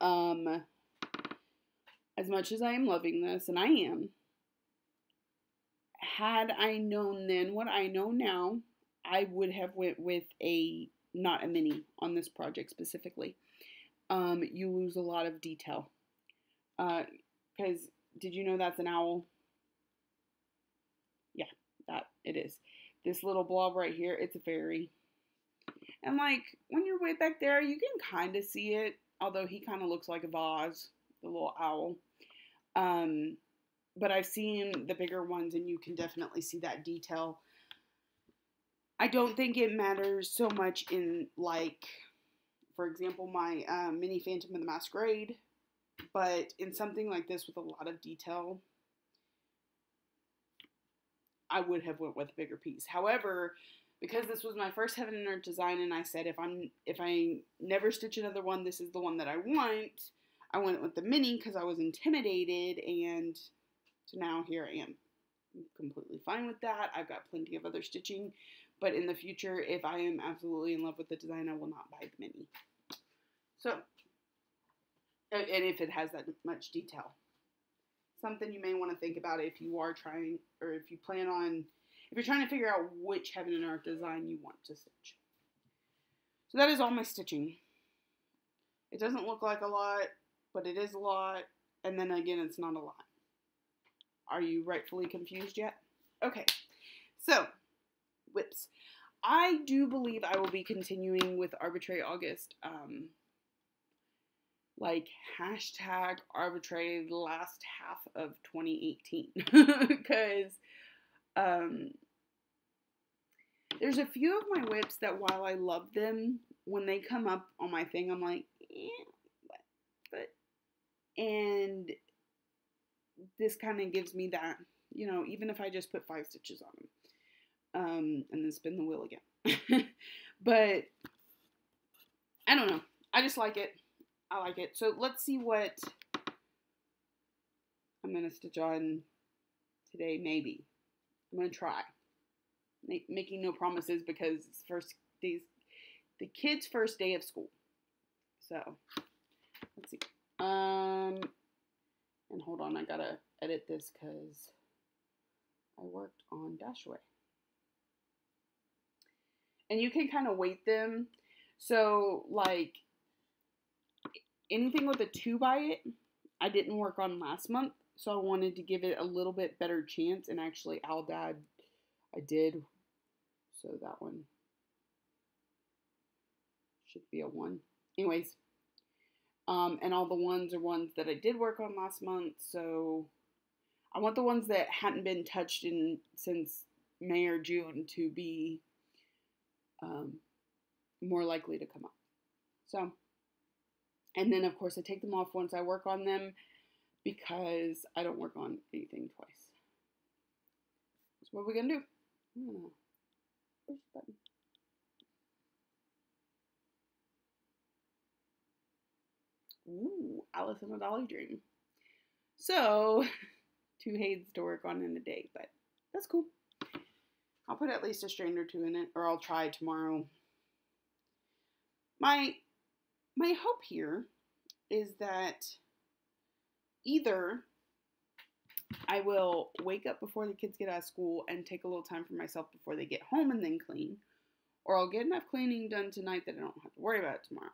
A: um, as much as I am loving this, and I am, had I known then what I know now, I would have went with a not a mini on this project specifically. Um, you lose a lot of detail. Because uh, did you know that's an owl? Yeah, that it is. This little blob right here, it's a fairy. And like when you're way back there, you can kind of see it, although he kind of looks like a vase, the little owl. Um, but I've seen the bigger ones, and you can definitely see that detail. I don't think it matters so much in like, for example, my um, mini Phantom of the Masquerade, but in something like this with a lot of detail, I would have went with a bigger piece. However, because this was my first Heaven and Earth design, and I said if I'm if I never stitch another one, this is the one that I want. I went with the mini because I was intimidated, and so now here I am. I'm completely fine with that. I've got plenty of other stitching, but in the future, if I am absolutely in love with the design, I will not buy the mini. So, and if it has that much detail, something you may want to think about if you are trying or if you plan on if you're trying to figure out which Heaven and Earth design you want to stitch. So that is all my stitching. It doesn't look like a lot, but it is a lot. And then again, it's not a lot. Are you rightfully confused yet? Okay, so WIPs. I do believe I will be continuing with Arbitrary August. Um, like hashtag arbitrary last half of 2018 because um, there's a few of my WIPs that while I love them, when they come up on my thing, I'm like, eh, but, but, and this kind of gives me that, you know, even if I just put five stitches on them, um, and then spin the wheel again. but I don't know. I just like it. I like it. So let's see what I'm going to stitch on today, maybe. I'm gonna try. Make, making no promises because it's first days, the kids' first day of school. So let's see. Um, and hold on, I gotta edit this because I worked on Dashaway. And you can kind of weight them. So like anything with a two by it, I didn't work on last month so I wanted to give it a little bit better chance, and actually, Aldad, I did. So that one should be a one. Anyways, um, and all the ones are ones that I did work on last month. So I want the ones that hadn't been touched in since May or June to be um, more likely to come up. So, and then of course I take them off once I work on them because I don't work on anything twice. So what are we gonna do? I don't know. Push the button. Ooh, Alice in a Dolly Dream. So, two HAEDs to work on in a day, but that's cool. I'll put at least a strand or two in it, or I'll try tomorrow. My my hope here is that either I will wake up before the kids get out of school and take a little time for myself before they get home and then clean, or I'll get enough cleaning done tonight that I don't have to worry about it tomorrow,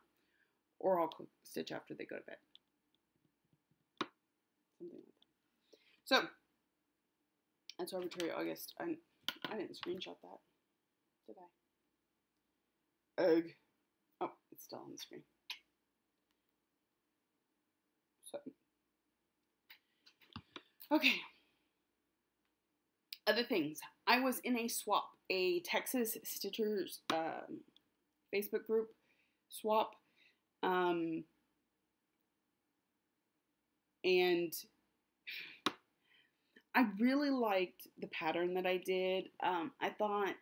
A: or I'll stitch after they go to bed. Something like that. So that's arbitrary August. I I didn't screenshot that, did I? Ugh. Oh, it's still on the screen. So, okay. Other things. I was in a swap, a Texas Stitchers um, Facebook group swap. Um, and I really liked the pattern that I did. Um, I thought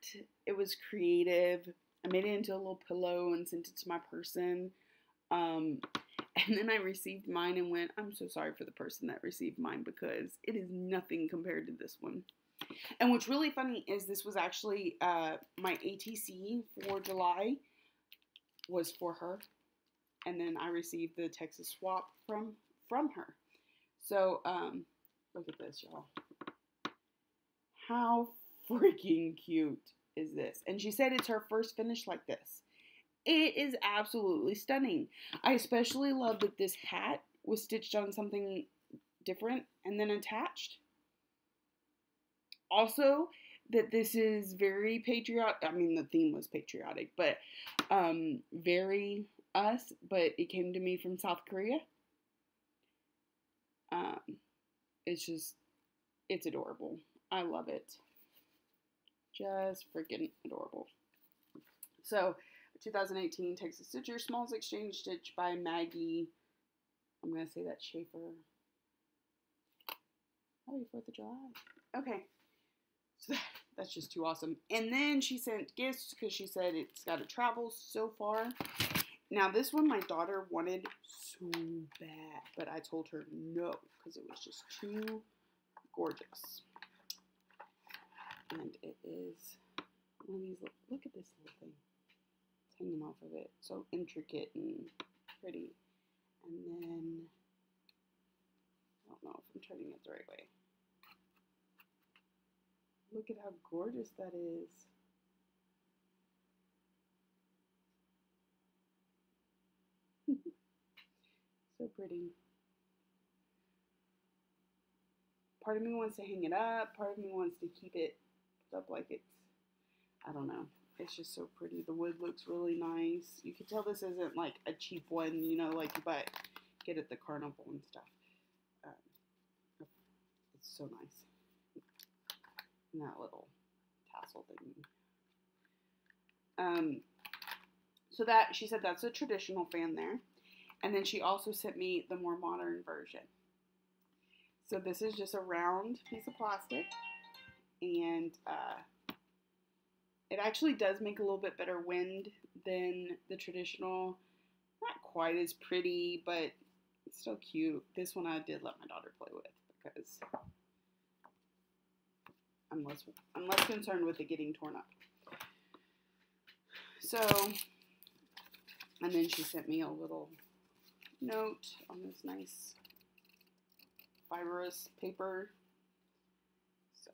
A: it was creative. I made it into a little pillow and sent it to my person. Um, and then I received mine and went, I'm so sorry for the person that received mine because it is nothing compared to this one. And what's really funny is this was actually uh, my ATC for July was for her. And then I received the Texas swap from from her. So um, Look at this, y'all. How freaking cute is this? And she said it's her first finish like this. It is absolutely stunning. I especially love that this hat was stitched on something different and then attached. Also, that this is very patriotic. I mean, the theme was patriotic, but um, very us, but it came to me from South Korea. Um, it's just, it's adorable. I love it. Just freaking adorable. So, 2018 Texas Stitcher Smalls Exchange Stitch by Maggie. I'm going to say that Schaefer. Happy 4th of July. Okay. So that, that's just too awesome. And then she sent gifts because she said it's got to travel so far. Now, this one my daughter wanted so bad, but I told her no because it was just too gorgeous. And it is one of these, look at this little thing. It's hanging off of it. So intricate and pretty. And then, I don't know if I'm turning it the right way. Look at how gorgeous that is. so pretty. part of me wants to hang it up. Part of me wants to keep it up like it's, I don't know. It's just so pretty. The wood looks really nice. You can tell this isn't like a cheap one, you know, like you buy, get at the carnival and stuff. Um, it's so nice. And that little tassel thing. Um, so that, she said that's a traditional fan there. And then she also sent me the more modern version. So this is just a round piece of plastic and uh, it actually does make a little bit better wind than the traditional. Not quite as pretty, but it's still cute. This one I did let my daughter play with because I'm less, I'm less concerned with it getting torn up. So, and then she sent me a little note on this nice fibrous paper. So.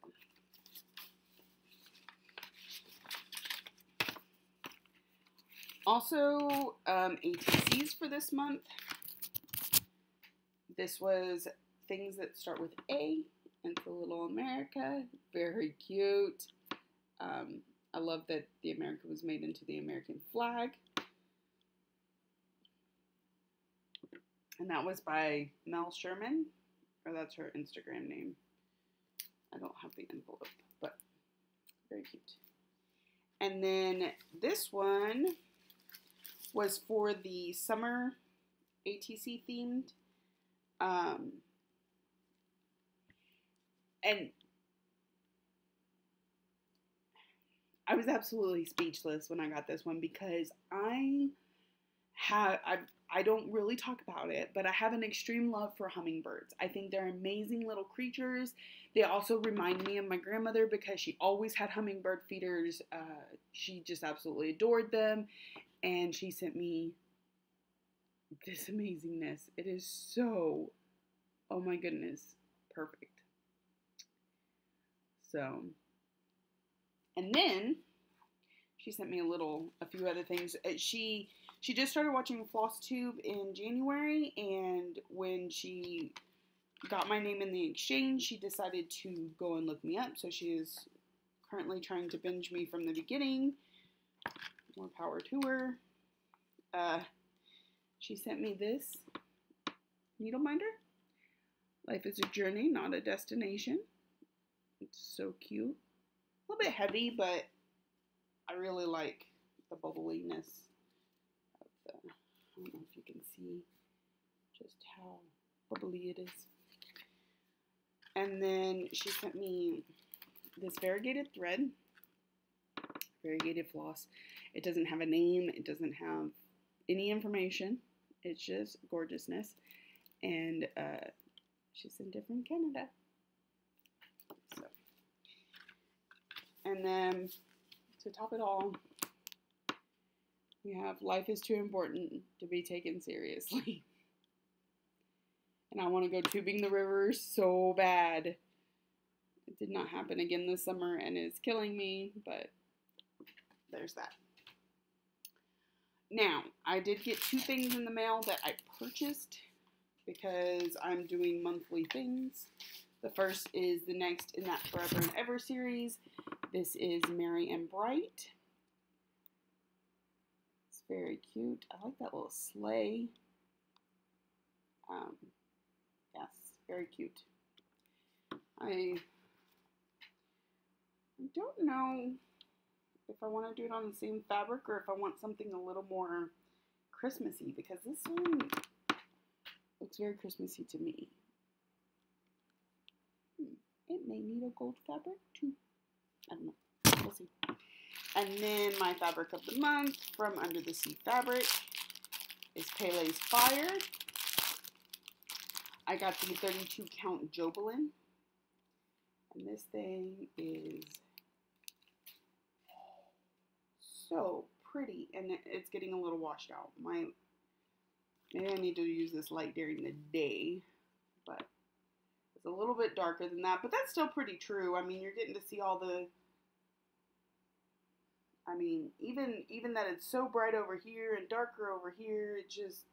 A: Also, um, ATCs for this month. This was things that start with A and for Little America. Very cute. Um, I love that the America was made into the American flag. And that was by Mel Sherman or that's her Instagram name. I don't have the envelope, but Very cute. And then this one was for the summer ATC themed. Um, and I was absolutely speechless when I got this one because I have I I don't really talk about it, but I have an extreme love for hummingbirds. I think they're amazing little creatures. They also remind me of my grandmother because she always had hummingbird feeders. Uh, she just absolutely adored them, and she sent me this amazingness. It is so, oh my goodness, perfect. So, and then she sent me a little, a few other things. Uh, she she just started watching FlossTube in January, and when she got my name in the exchange, she decided to go and look me up. So she is currently trying to binge me from the beginning. More power to her. Uh, she sent me this needle minder. Life is a journey, not a destination. It's so cute. A little bit heavy, but I really like the bubbliness I don't know if you can see just how bubbly it is. And then she sent me this variegated thread, variegated floss. It doesn't have a name, it doesn't have any information. It's just gorgeousness. And uh, she's in different Canada. So. And then to top it all, we have life is too important to be taken seriously. and I want to go tubing the river so bad. It did not happen again this summer and it's killing me, but there's that. Now, I did get two things in the mail that I purchased because I'm doing monthly things. The first is the next in that Forever and Ever series. This is Merry and Bright. Very cute. I like that little sleigh. Um, yes, very cute. I, I don't know if I want to do it on the same fabric or if I want something a little more Christmassy because this one looks very Christmassy to me. Hmm. It may need a gold fabric too. I don't know. We'll see. And then my fabric of the month from Under the Sea Fabric is Pele's Fire. I got the 32 count Jobelan. And this thing is so pretty and it's getting a little washed out. My maybe I need to use this light during the day, but it's a little bit darker than that, but that's still pretty true. I mean, you're getting to see all the I mean, even even that it's so bright over here and darker over here, it just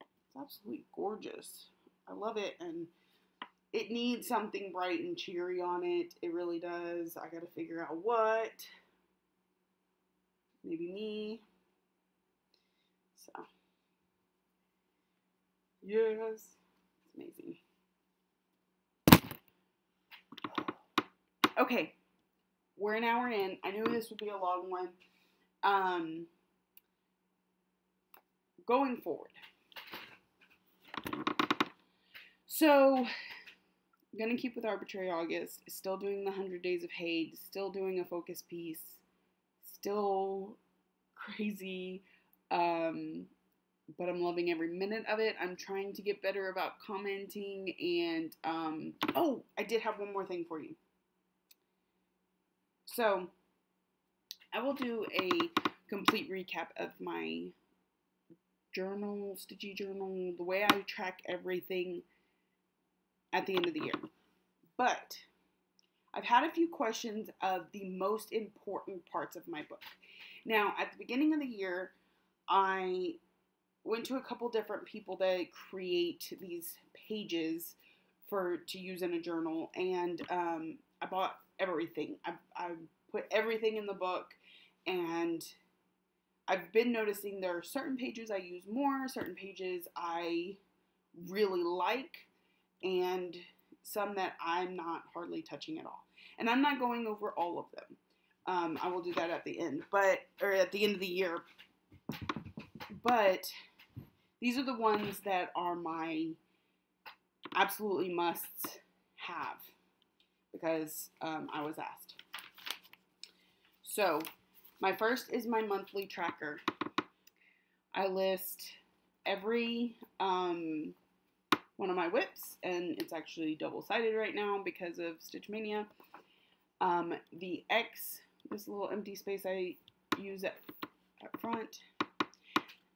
A: it's absolutely gorgeous. I love it and it needs something bright and cheery on it. It really does. I got to figure out what maybe me. So, yes, it's amazing. Okay, we're an hour in. I knew this would be a long one. Um, going forward. So, I'm going to keep with Arbitrary August. Still doing the 100 Days of HAED. Still doing a focus piece still crazy, um, but I'm loving every minute of it. I'm trying to get better about commenting, and um, oh, I did have one more thing for you. So, I will do a complete recap of my journal, Stitchy journal, the way I track everything at the end of the year. But I've had a few questions of the most important parts of my book. Now, at the beginning of the year, I went to a couple different people that create these pages for to use in a journal, and um, I bought everything. I, I put everything in the book, and I've been noticing there are certain pages I use more, certain pages I really like, and some that I'm not hardly touching at all. And I'm not going over all of them, Um, I will do that at the end, but or at the end of the year. But these are the ones that are my absolutely musts have because um, I was asked. So, my first is my monthly tracker. I list every um, one of my WIPs, and it's actually double sided right now because of Stitch Mania. Um, the X, this little empty space I use at, at front.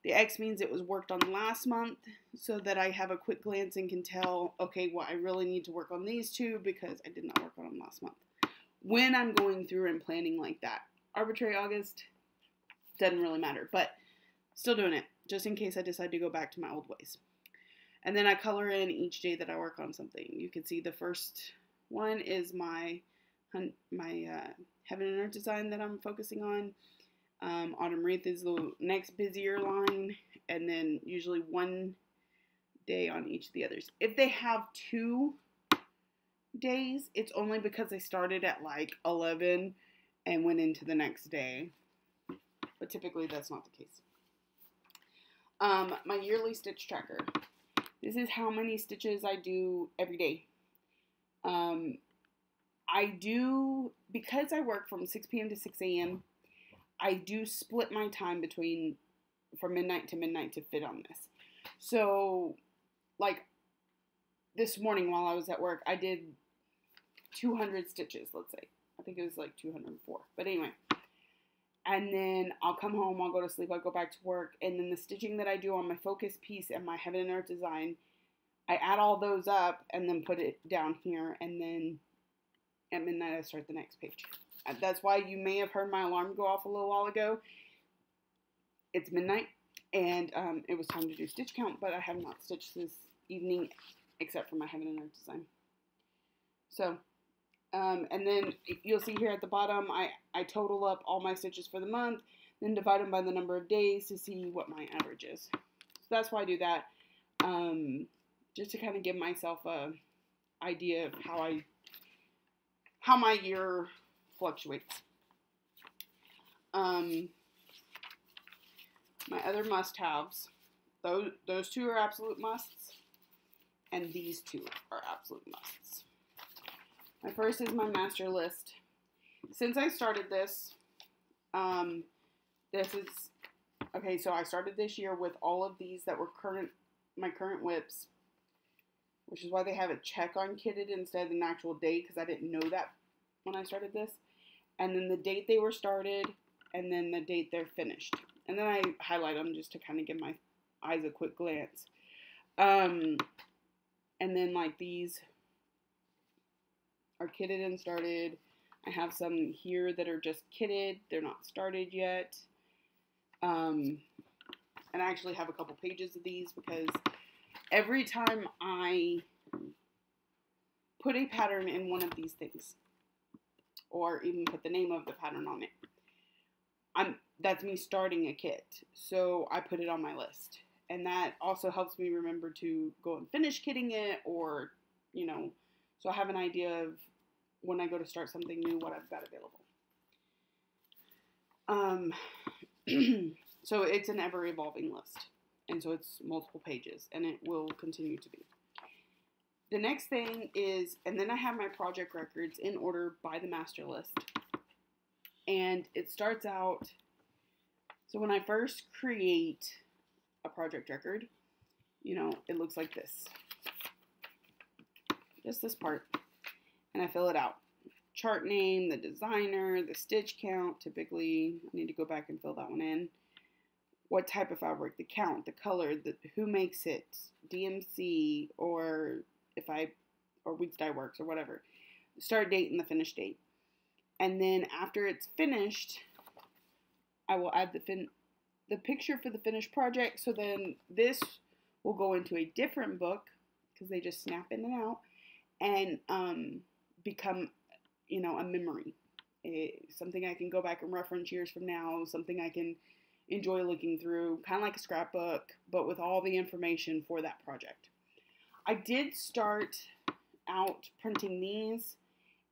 A: The X means it was worked on last month so that I have a quick glance and can tell, okay, well, I really need to work on these two because I did not work on them last month. When I'm going through and planning like that, arbitrary August doesn't really matter, but still doing it just in case I decide to go back to my old ways. And then I color in each day that I work on something. You can see the first one is my my uh, heaven and earth design that I'm focusing on. Um, Autumn Wreath is the next busier line, and then usually one day on each of the others. If they have two days, it's only because they started at like 11 and went into the next day. But typically that's not the case. Um, my yearly stitch tracker. This is how many stitches I do every day. Um, I do, because I work from 6 p.m. to 6 a.m., I do split my time between from midnight to midnight to fit on this. So, like this morning while I was at work, I did 200 stitches, let's say. I think it was like 204. But anyway. And then I'll come home, I'll go to sleep, I'll go back to work, and then the stitching that I do on my focus piece and my heaven and earth design, I add all those up and then put it down here, and then at midnight I start the next page. That's why you may have heard my alarm go off a little while ago. It's midnight, and um, it was time to do stitch count, but I have not stitched this evening except for my heaven and earth design. So, um, and then you'll see here at the bottom, I, I total up all my stitches for the month, then divide them by the number of days to see what my average is. So that's why I do that, um, just to kind of give myself a idea of how I, how my year fluctuates. Um, my other must-haves, those, those two are absolute musts, and these two are absolute musts. My first is my master list. Since I started this, um, this is, okay, so I started this year with all of these that were current, my current WIPs, which is why they have a check on kitted instead of an actual date, because I didn't know that when I started this and then the date they were started, and then the date they're finished. And then I highlight them just to kind of give my eyes a quick glance. Um, and then like these are kitted and started. I have some here that are just kitted. They're not started yet. Um, and I actually have a couple pages of these because every time I put a pattern in one of these things, or even put the name of the pattern on it. I'm that's me starting a kit. So I put it on my list. And that also helps me remember to go and finish kitting it or, you know, so I have an idea of when I go to start something new what I've got available. Um so it's an ever evolving list. And so it's multiple pages and it will continue to be. The next thing is, and then I have my project records in order by the master list. And it starts out, so when I first create a project record, you know, it looks like this. Just this part. And I fill it out. Chart name, the designer, the stitch count. Typically, I need to go back and fill that one in. What type of fabric, the count, the color, the who makes it, DMC, or if I, or weeks dye works or whatever. Start date and the finish date. And then after it's finished, I will add the fin the picture for the finished project. So then this will go into a different book because they just snap in and out and um, become, you know, a memory. something I can go back and reference years from now, something I can enjoy looking through, kind of like a scrapbook, but with all the information for that project. I did start out printing these,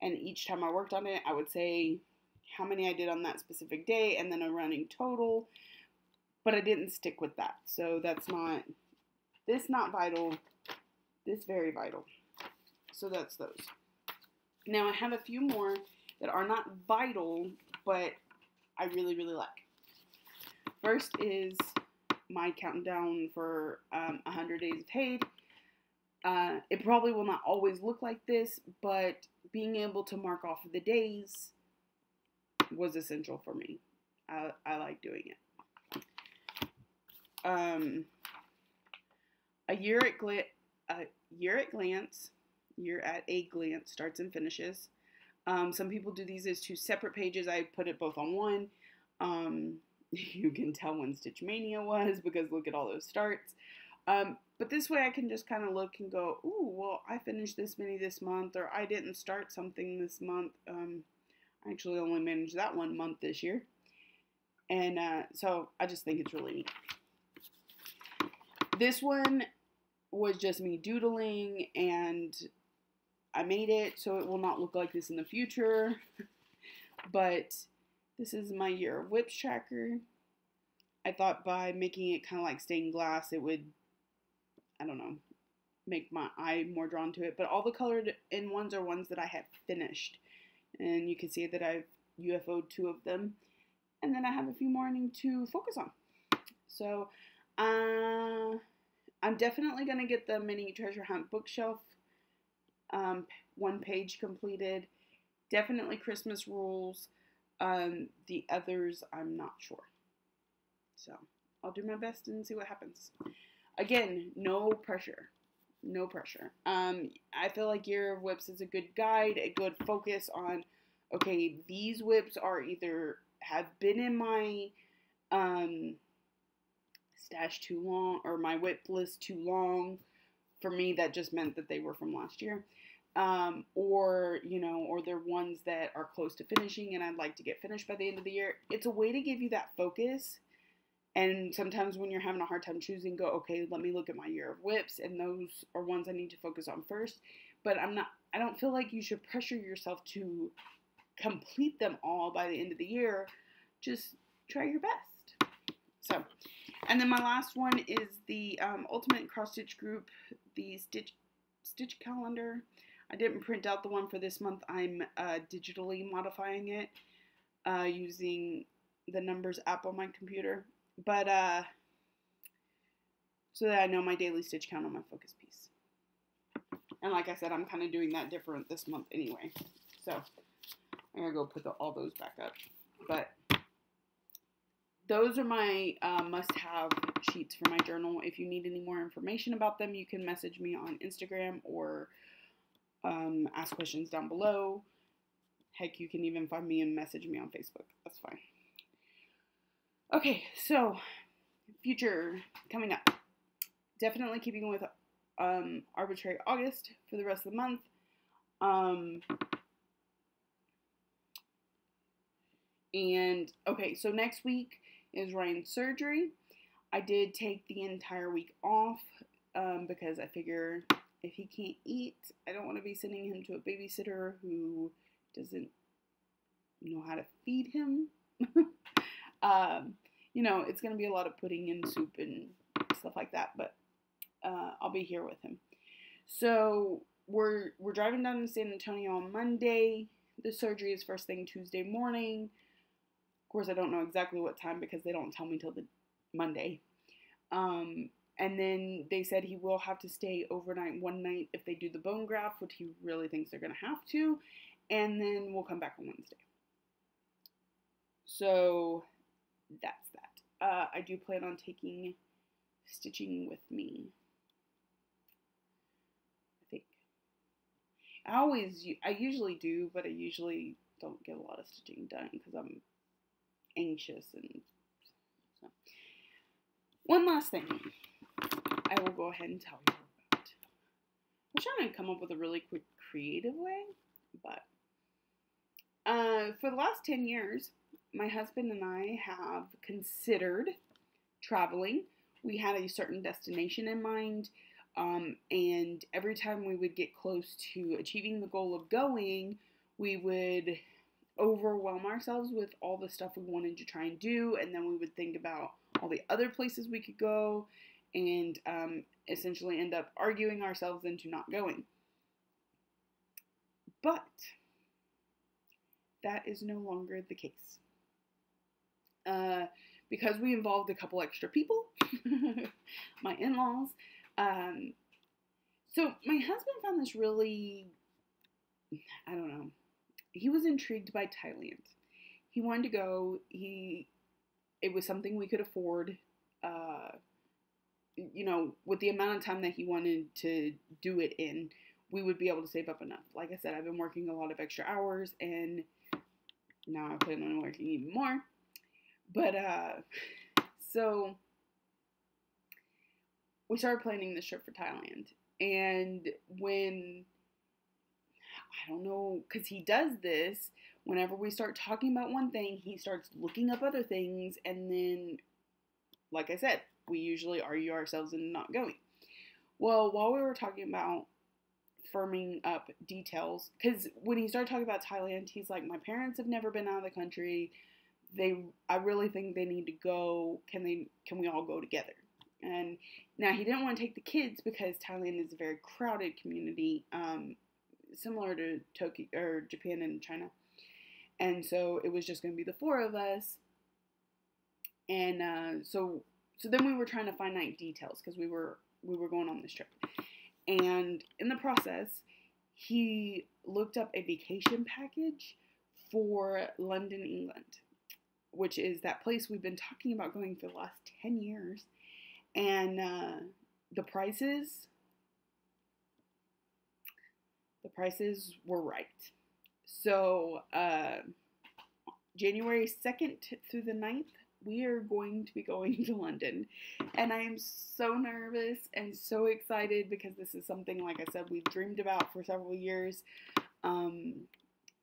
A: and each time I worked on it, I would say how many I did on that specific day and then a running total. But I didn't stick with that. So that's not, this not vital, this very vital. So that's those. Now I have a few more that are not vital, but I really, really like. First is my countdown for um, 100 Days of HAED. Uh, it probably will not always look like this, but being able to mark off the days was essential for me. I, I like doing it. Um, a year at gla- a year at glance, year at a glance starts and finishes. Um, some people do these as two separate pages. I put it both on one. Um, you can tell when Stitch Mania was because look at all those starts. Um, but this way I can just kind of look and go, ooh, well, I finished this many this month, or I didn't start something this month. Um, I actually only managed that one month this year. And uh, so I just think it's really neat. This one was just me doodling and I made it so it will not look like this in the future. but this is my year of WIPs tracker. I thought by making it kind of like stained glass, it would, I don't know, make my eye more drawn to it. But all the colored in ones are ones that I have finished. And you can see that I've UFO'd two of them. And then I have a few more I need to focus on. So, uh, I'm definitely going to get the mini treasure hunt bookshelf um, one page completed. Definitely Christmas rules. Um, the others, I'm not sure. So I'll do my best and see what happens. Again, no pressure. No pressure. Um, I feel like Year of WIPs is a good guide, a good focus on, okay, these WIPs are either have been in my um, stash too long or my WIP list too long. For me, that just meant that they were from last year um, or you know, or they're ones that are close to finishing and I'd like to get finished by the end of the year. It's a way to give you that focus. And sometimes when you're having a hard time choosing, go, okay, let me look at my year of WIPs, and those are ones I need to focus on first. But I'm not, I don't feel like you should pressure yourself to complete them all by the end of the year. Just try your best. So, and then my last one is the um, Ultimate Cross Stitch Group, the Stitch Stitch Calendar. I didn't print out the one for this month. I'm uh, digitally modifying it uh, using the numbers app on my computer. But uh, so that I know my daily stitch count on my focus piece. And like I said, I'm kind of doing that different this month anyway. So I'm going to go put the, all those back up. But those are my uh, must-have sheets for my journal. If you need any more information about them, you can message me on Instagram or um, ask questions down below. Heck, you can even find me and message me on Facebook. That's fine. Okay, so future coming up. Definitely keeping with um, arbitrary August for the rest of the month. Um, and okay, so next week is Ryan's surgery. I did take the entire week off um, because I figure if he can't eat, I don't want to be sending him to a babysitter who doesn't know how to feed him. um, you know, it's going to be a lot of putting in soup and stuff like that, but uh, I'll be here with him. So we're we're driving down to San Antonio on Monday. The surgery is first thing Tuesday morning. Of course, I don't know exactly what time because they don't tell me till the Monday. Um, and then they said he will have to stay overnight one night if they do the bone graft, which he really thinks they're going to have to. And then we'll come back on Wednesday. So that's that. Uh, I do plan on taking stitching with me. I think. I always, I usually do, but I usually don't get a lot of stitching done because I'm anxious and so. One last thing. I will go ahead and tell you about. I'm trying to come up with a really quick creative way, but uh, for the last 10 years, my husband and I have considered traveling. We had a certain destination in mind, um, and every time we would get close to achieving the goal of going, we would overwhelm ourselves with all the stuff we wanted to try and do, and then we would think about all the other places we could go, and um, essentially end up arguing ourselves into not going. But that is no longer the case. Uh, because we involved a couple extra people, my in laws. Um, so my husband found this really, I don't know, he was intrigued by Thailand. He wanted to go. He, it was something we could afford. Uh, you know, with the amount of time that he wanted to do it in, we would be able to save up enough. Like I said, I've been working a lot of extra hours and now I plan on working even more. But uh so we started planning this trip for Thailand. And when I don't know, because he does this, whenever we start talking about one thing, he starts looking up other things, and then, like I said, we usually argue ourselves into not going. Well, while we were talking about firming up details, because when he started talking about Thailand, he's like, My parents have never been out of the country. They, I really think they need to go. Can they? Can we all go together? And now he didn't want to take the kids because Thailand is a very crowded community, um, similar to Tokyo or Japan and China. And so it was just going to be the four of us. And uh, so so then we were trying to find out details because we were we were going on this trip. And in the process, he looked up a vacation package for London, England, which is that place we've been talking about going for the last 10 years. And uh, the prices, the prices were right. So, uh, January 2nd through the 9th, we are going to be going to London. And I am so nervous and so excited because this is something, like I said, we've dreamed about for several years. Um,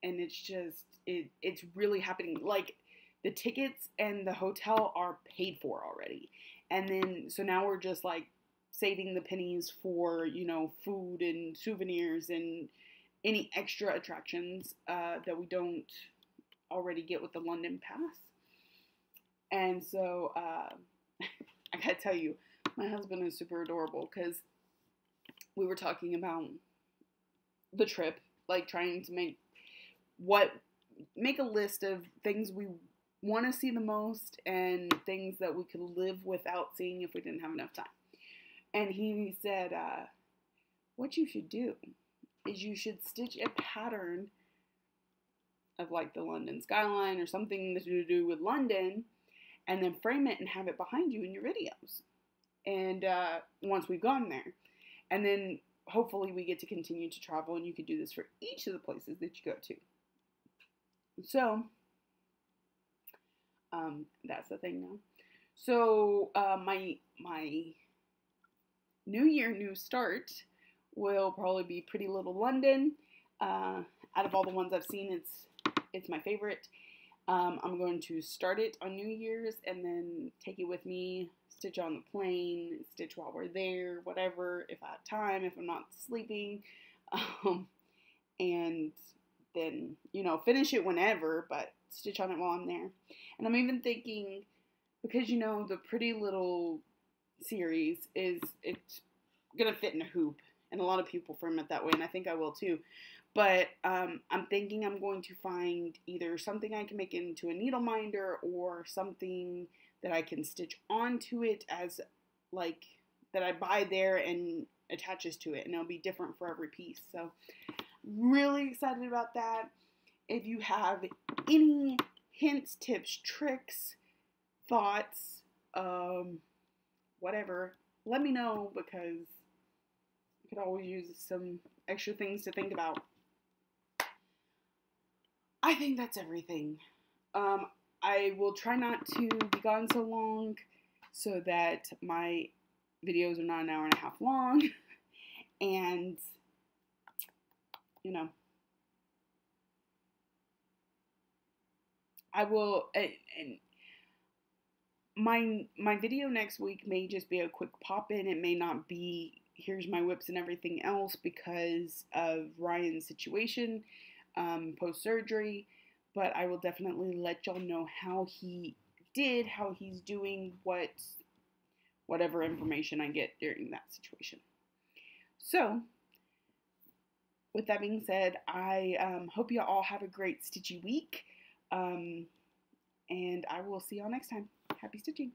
A: and it's just, it, it's really happening. Like, the tickets and the hotel are paid for already. And then, so now we're just like saving the pennies for, you know, food and souvenirs and any extra attractions uh, that we don't already get with the London Pass. And so uh, I gotta tell you, my husband is super adorable because we were talking about the trip, like trying to make what make a list of things we want to see the most and things that we could live without seeing if we didn't have enough time. And he said, uh, what you should do is you should stitch a pattern of like the London skyline or something to do with London and then frame it and have it behind you in your videos. And uh, once we've gone there, and then hopefully we get to continue to travel, and you can do this for each of the places that you go to. So um, that's the thing now. So uh, my my New Year new start will probably be Pretty Little London. Uh, out of all the ones I've seen, it's it's my favorite. Um, I'm going to start it on New Year's and then take it with me, stitch on the plane, stitch while we're there, whatever, if I have time, if I'm not sleeping. Um, and then, you know, finish it whenever, but stitch on it while I'm there. And I'm even thinking, because, you know, the pretty little series is, it's going to fit in a hoop. And a lot of people frame it that way, and I think I will too. But um, I'm thinking I'm going to find either something I can make into a needle minder or something that I can stitch onto it as like that I buy there and attaches to it, and it'll be different for every piece. So, really excited about that. If you have any hints, tips, tricks, thoughts, um, whatever, let me know because I could always use some extra things to think about. I think that's everything. Um, I will try not to be gone so long so that my videos are not an hour and a half long. and, you know, I will, and, my my video next week may just be a quick pop in. It may not be here's my WIPs and everything else because of Ryan's situation um, post surgery. but I will definitely let y'all know how he did, how he's doing, what whatever information I get during that situation. So, with that being said, I um, hope you all have a great stitchy week. Um, and I will see y'all next time. Happy stitching.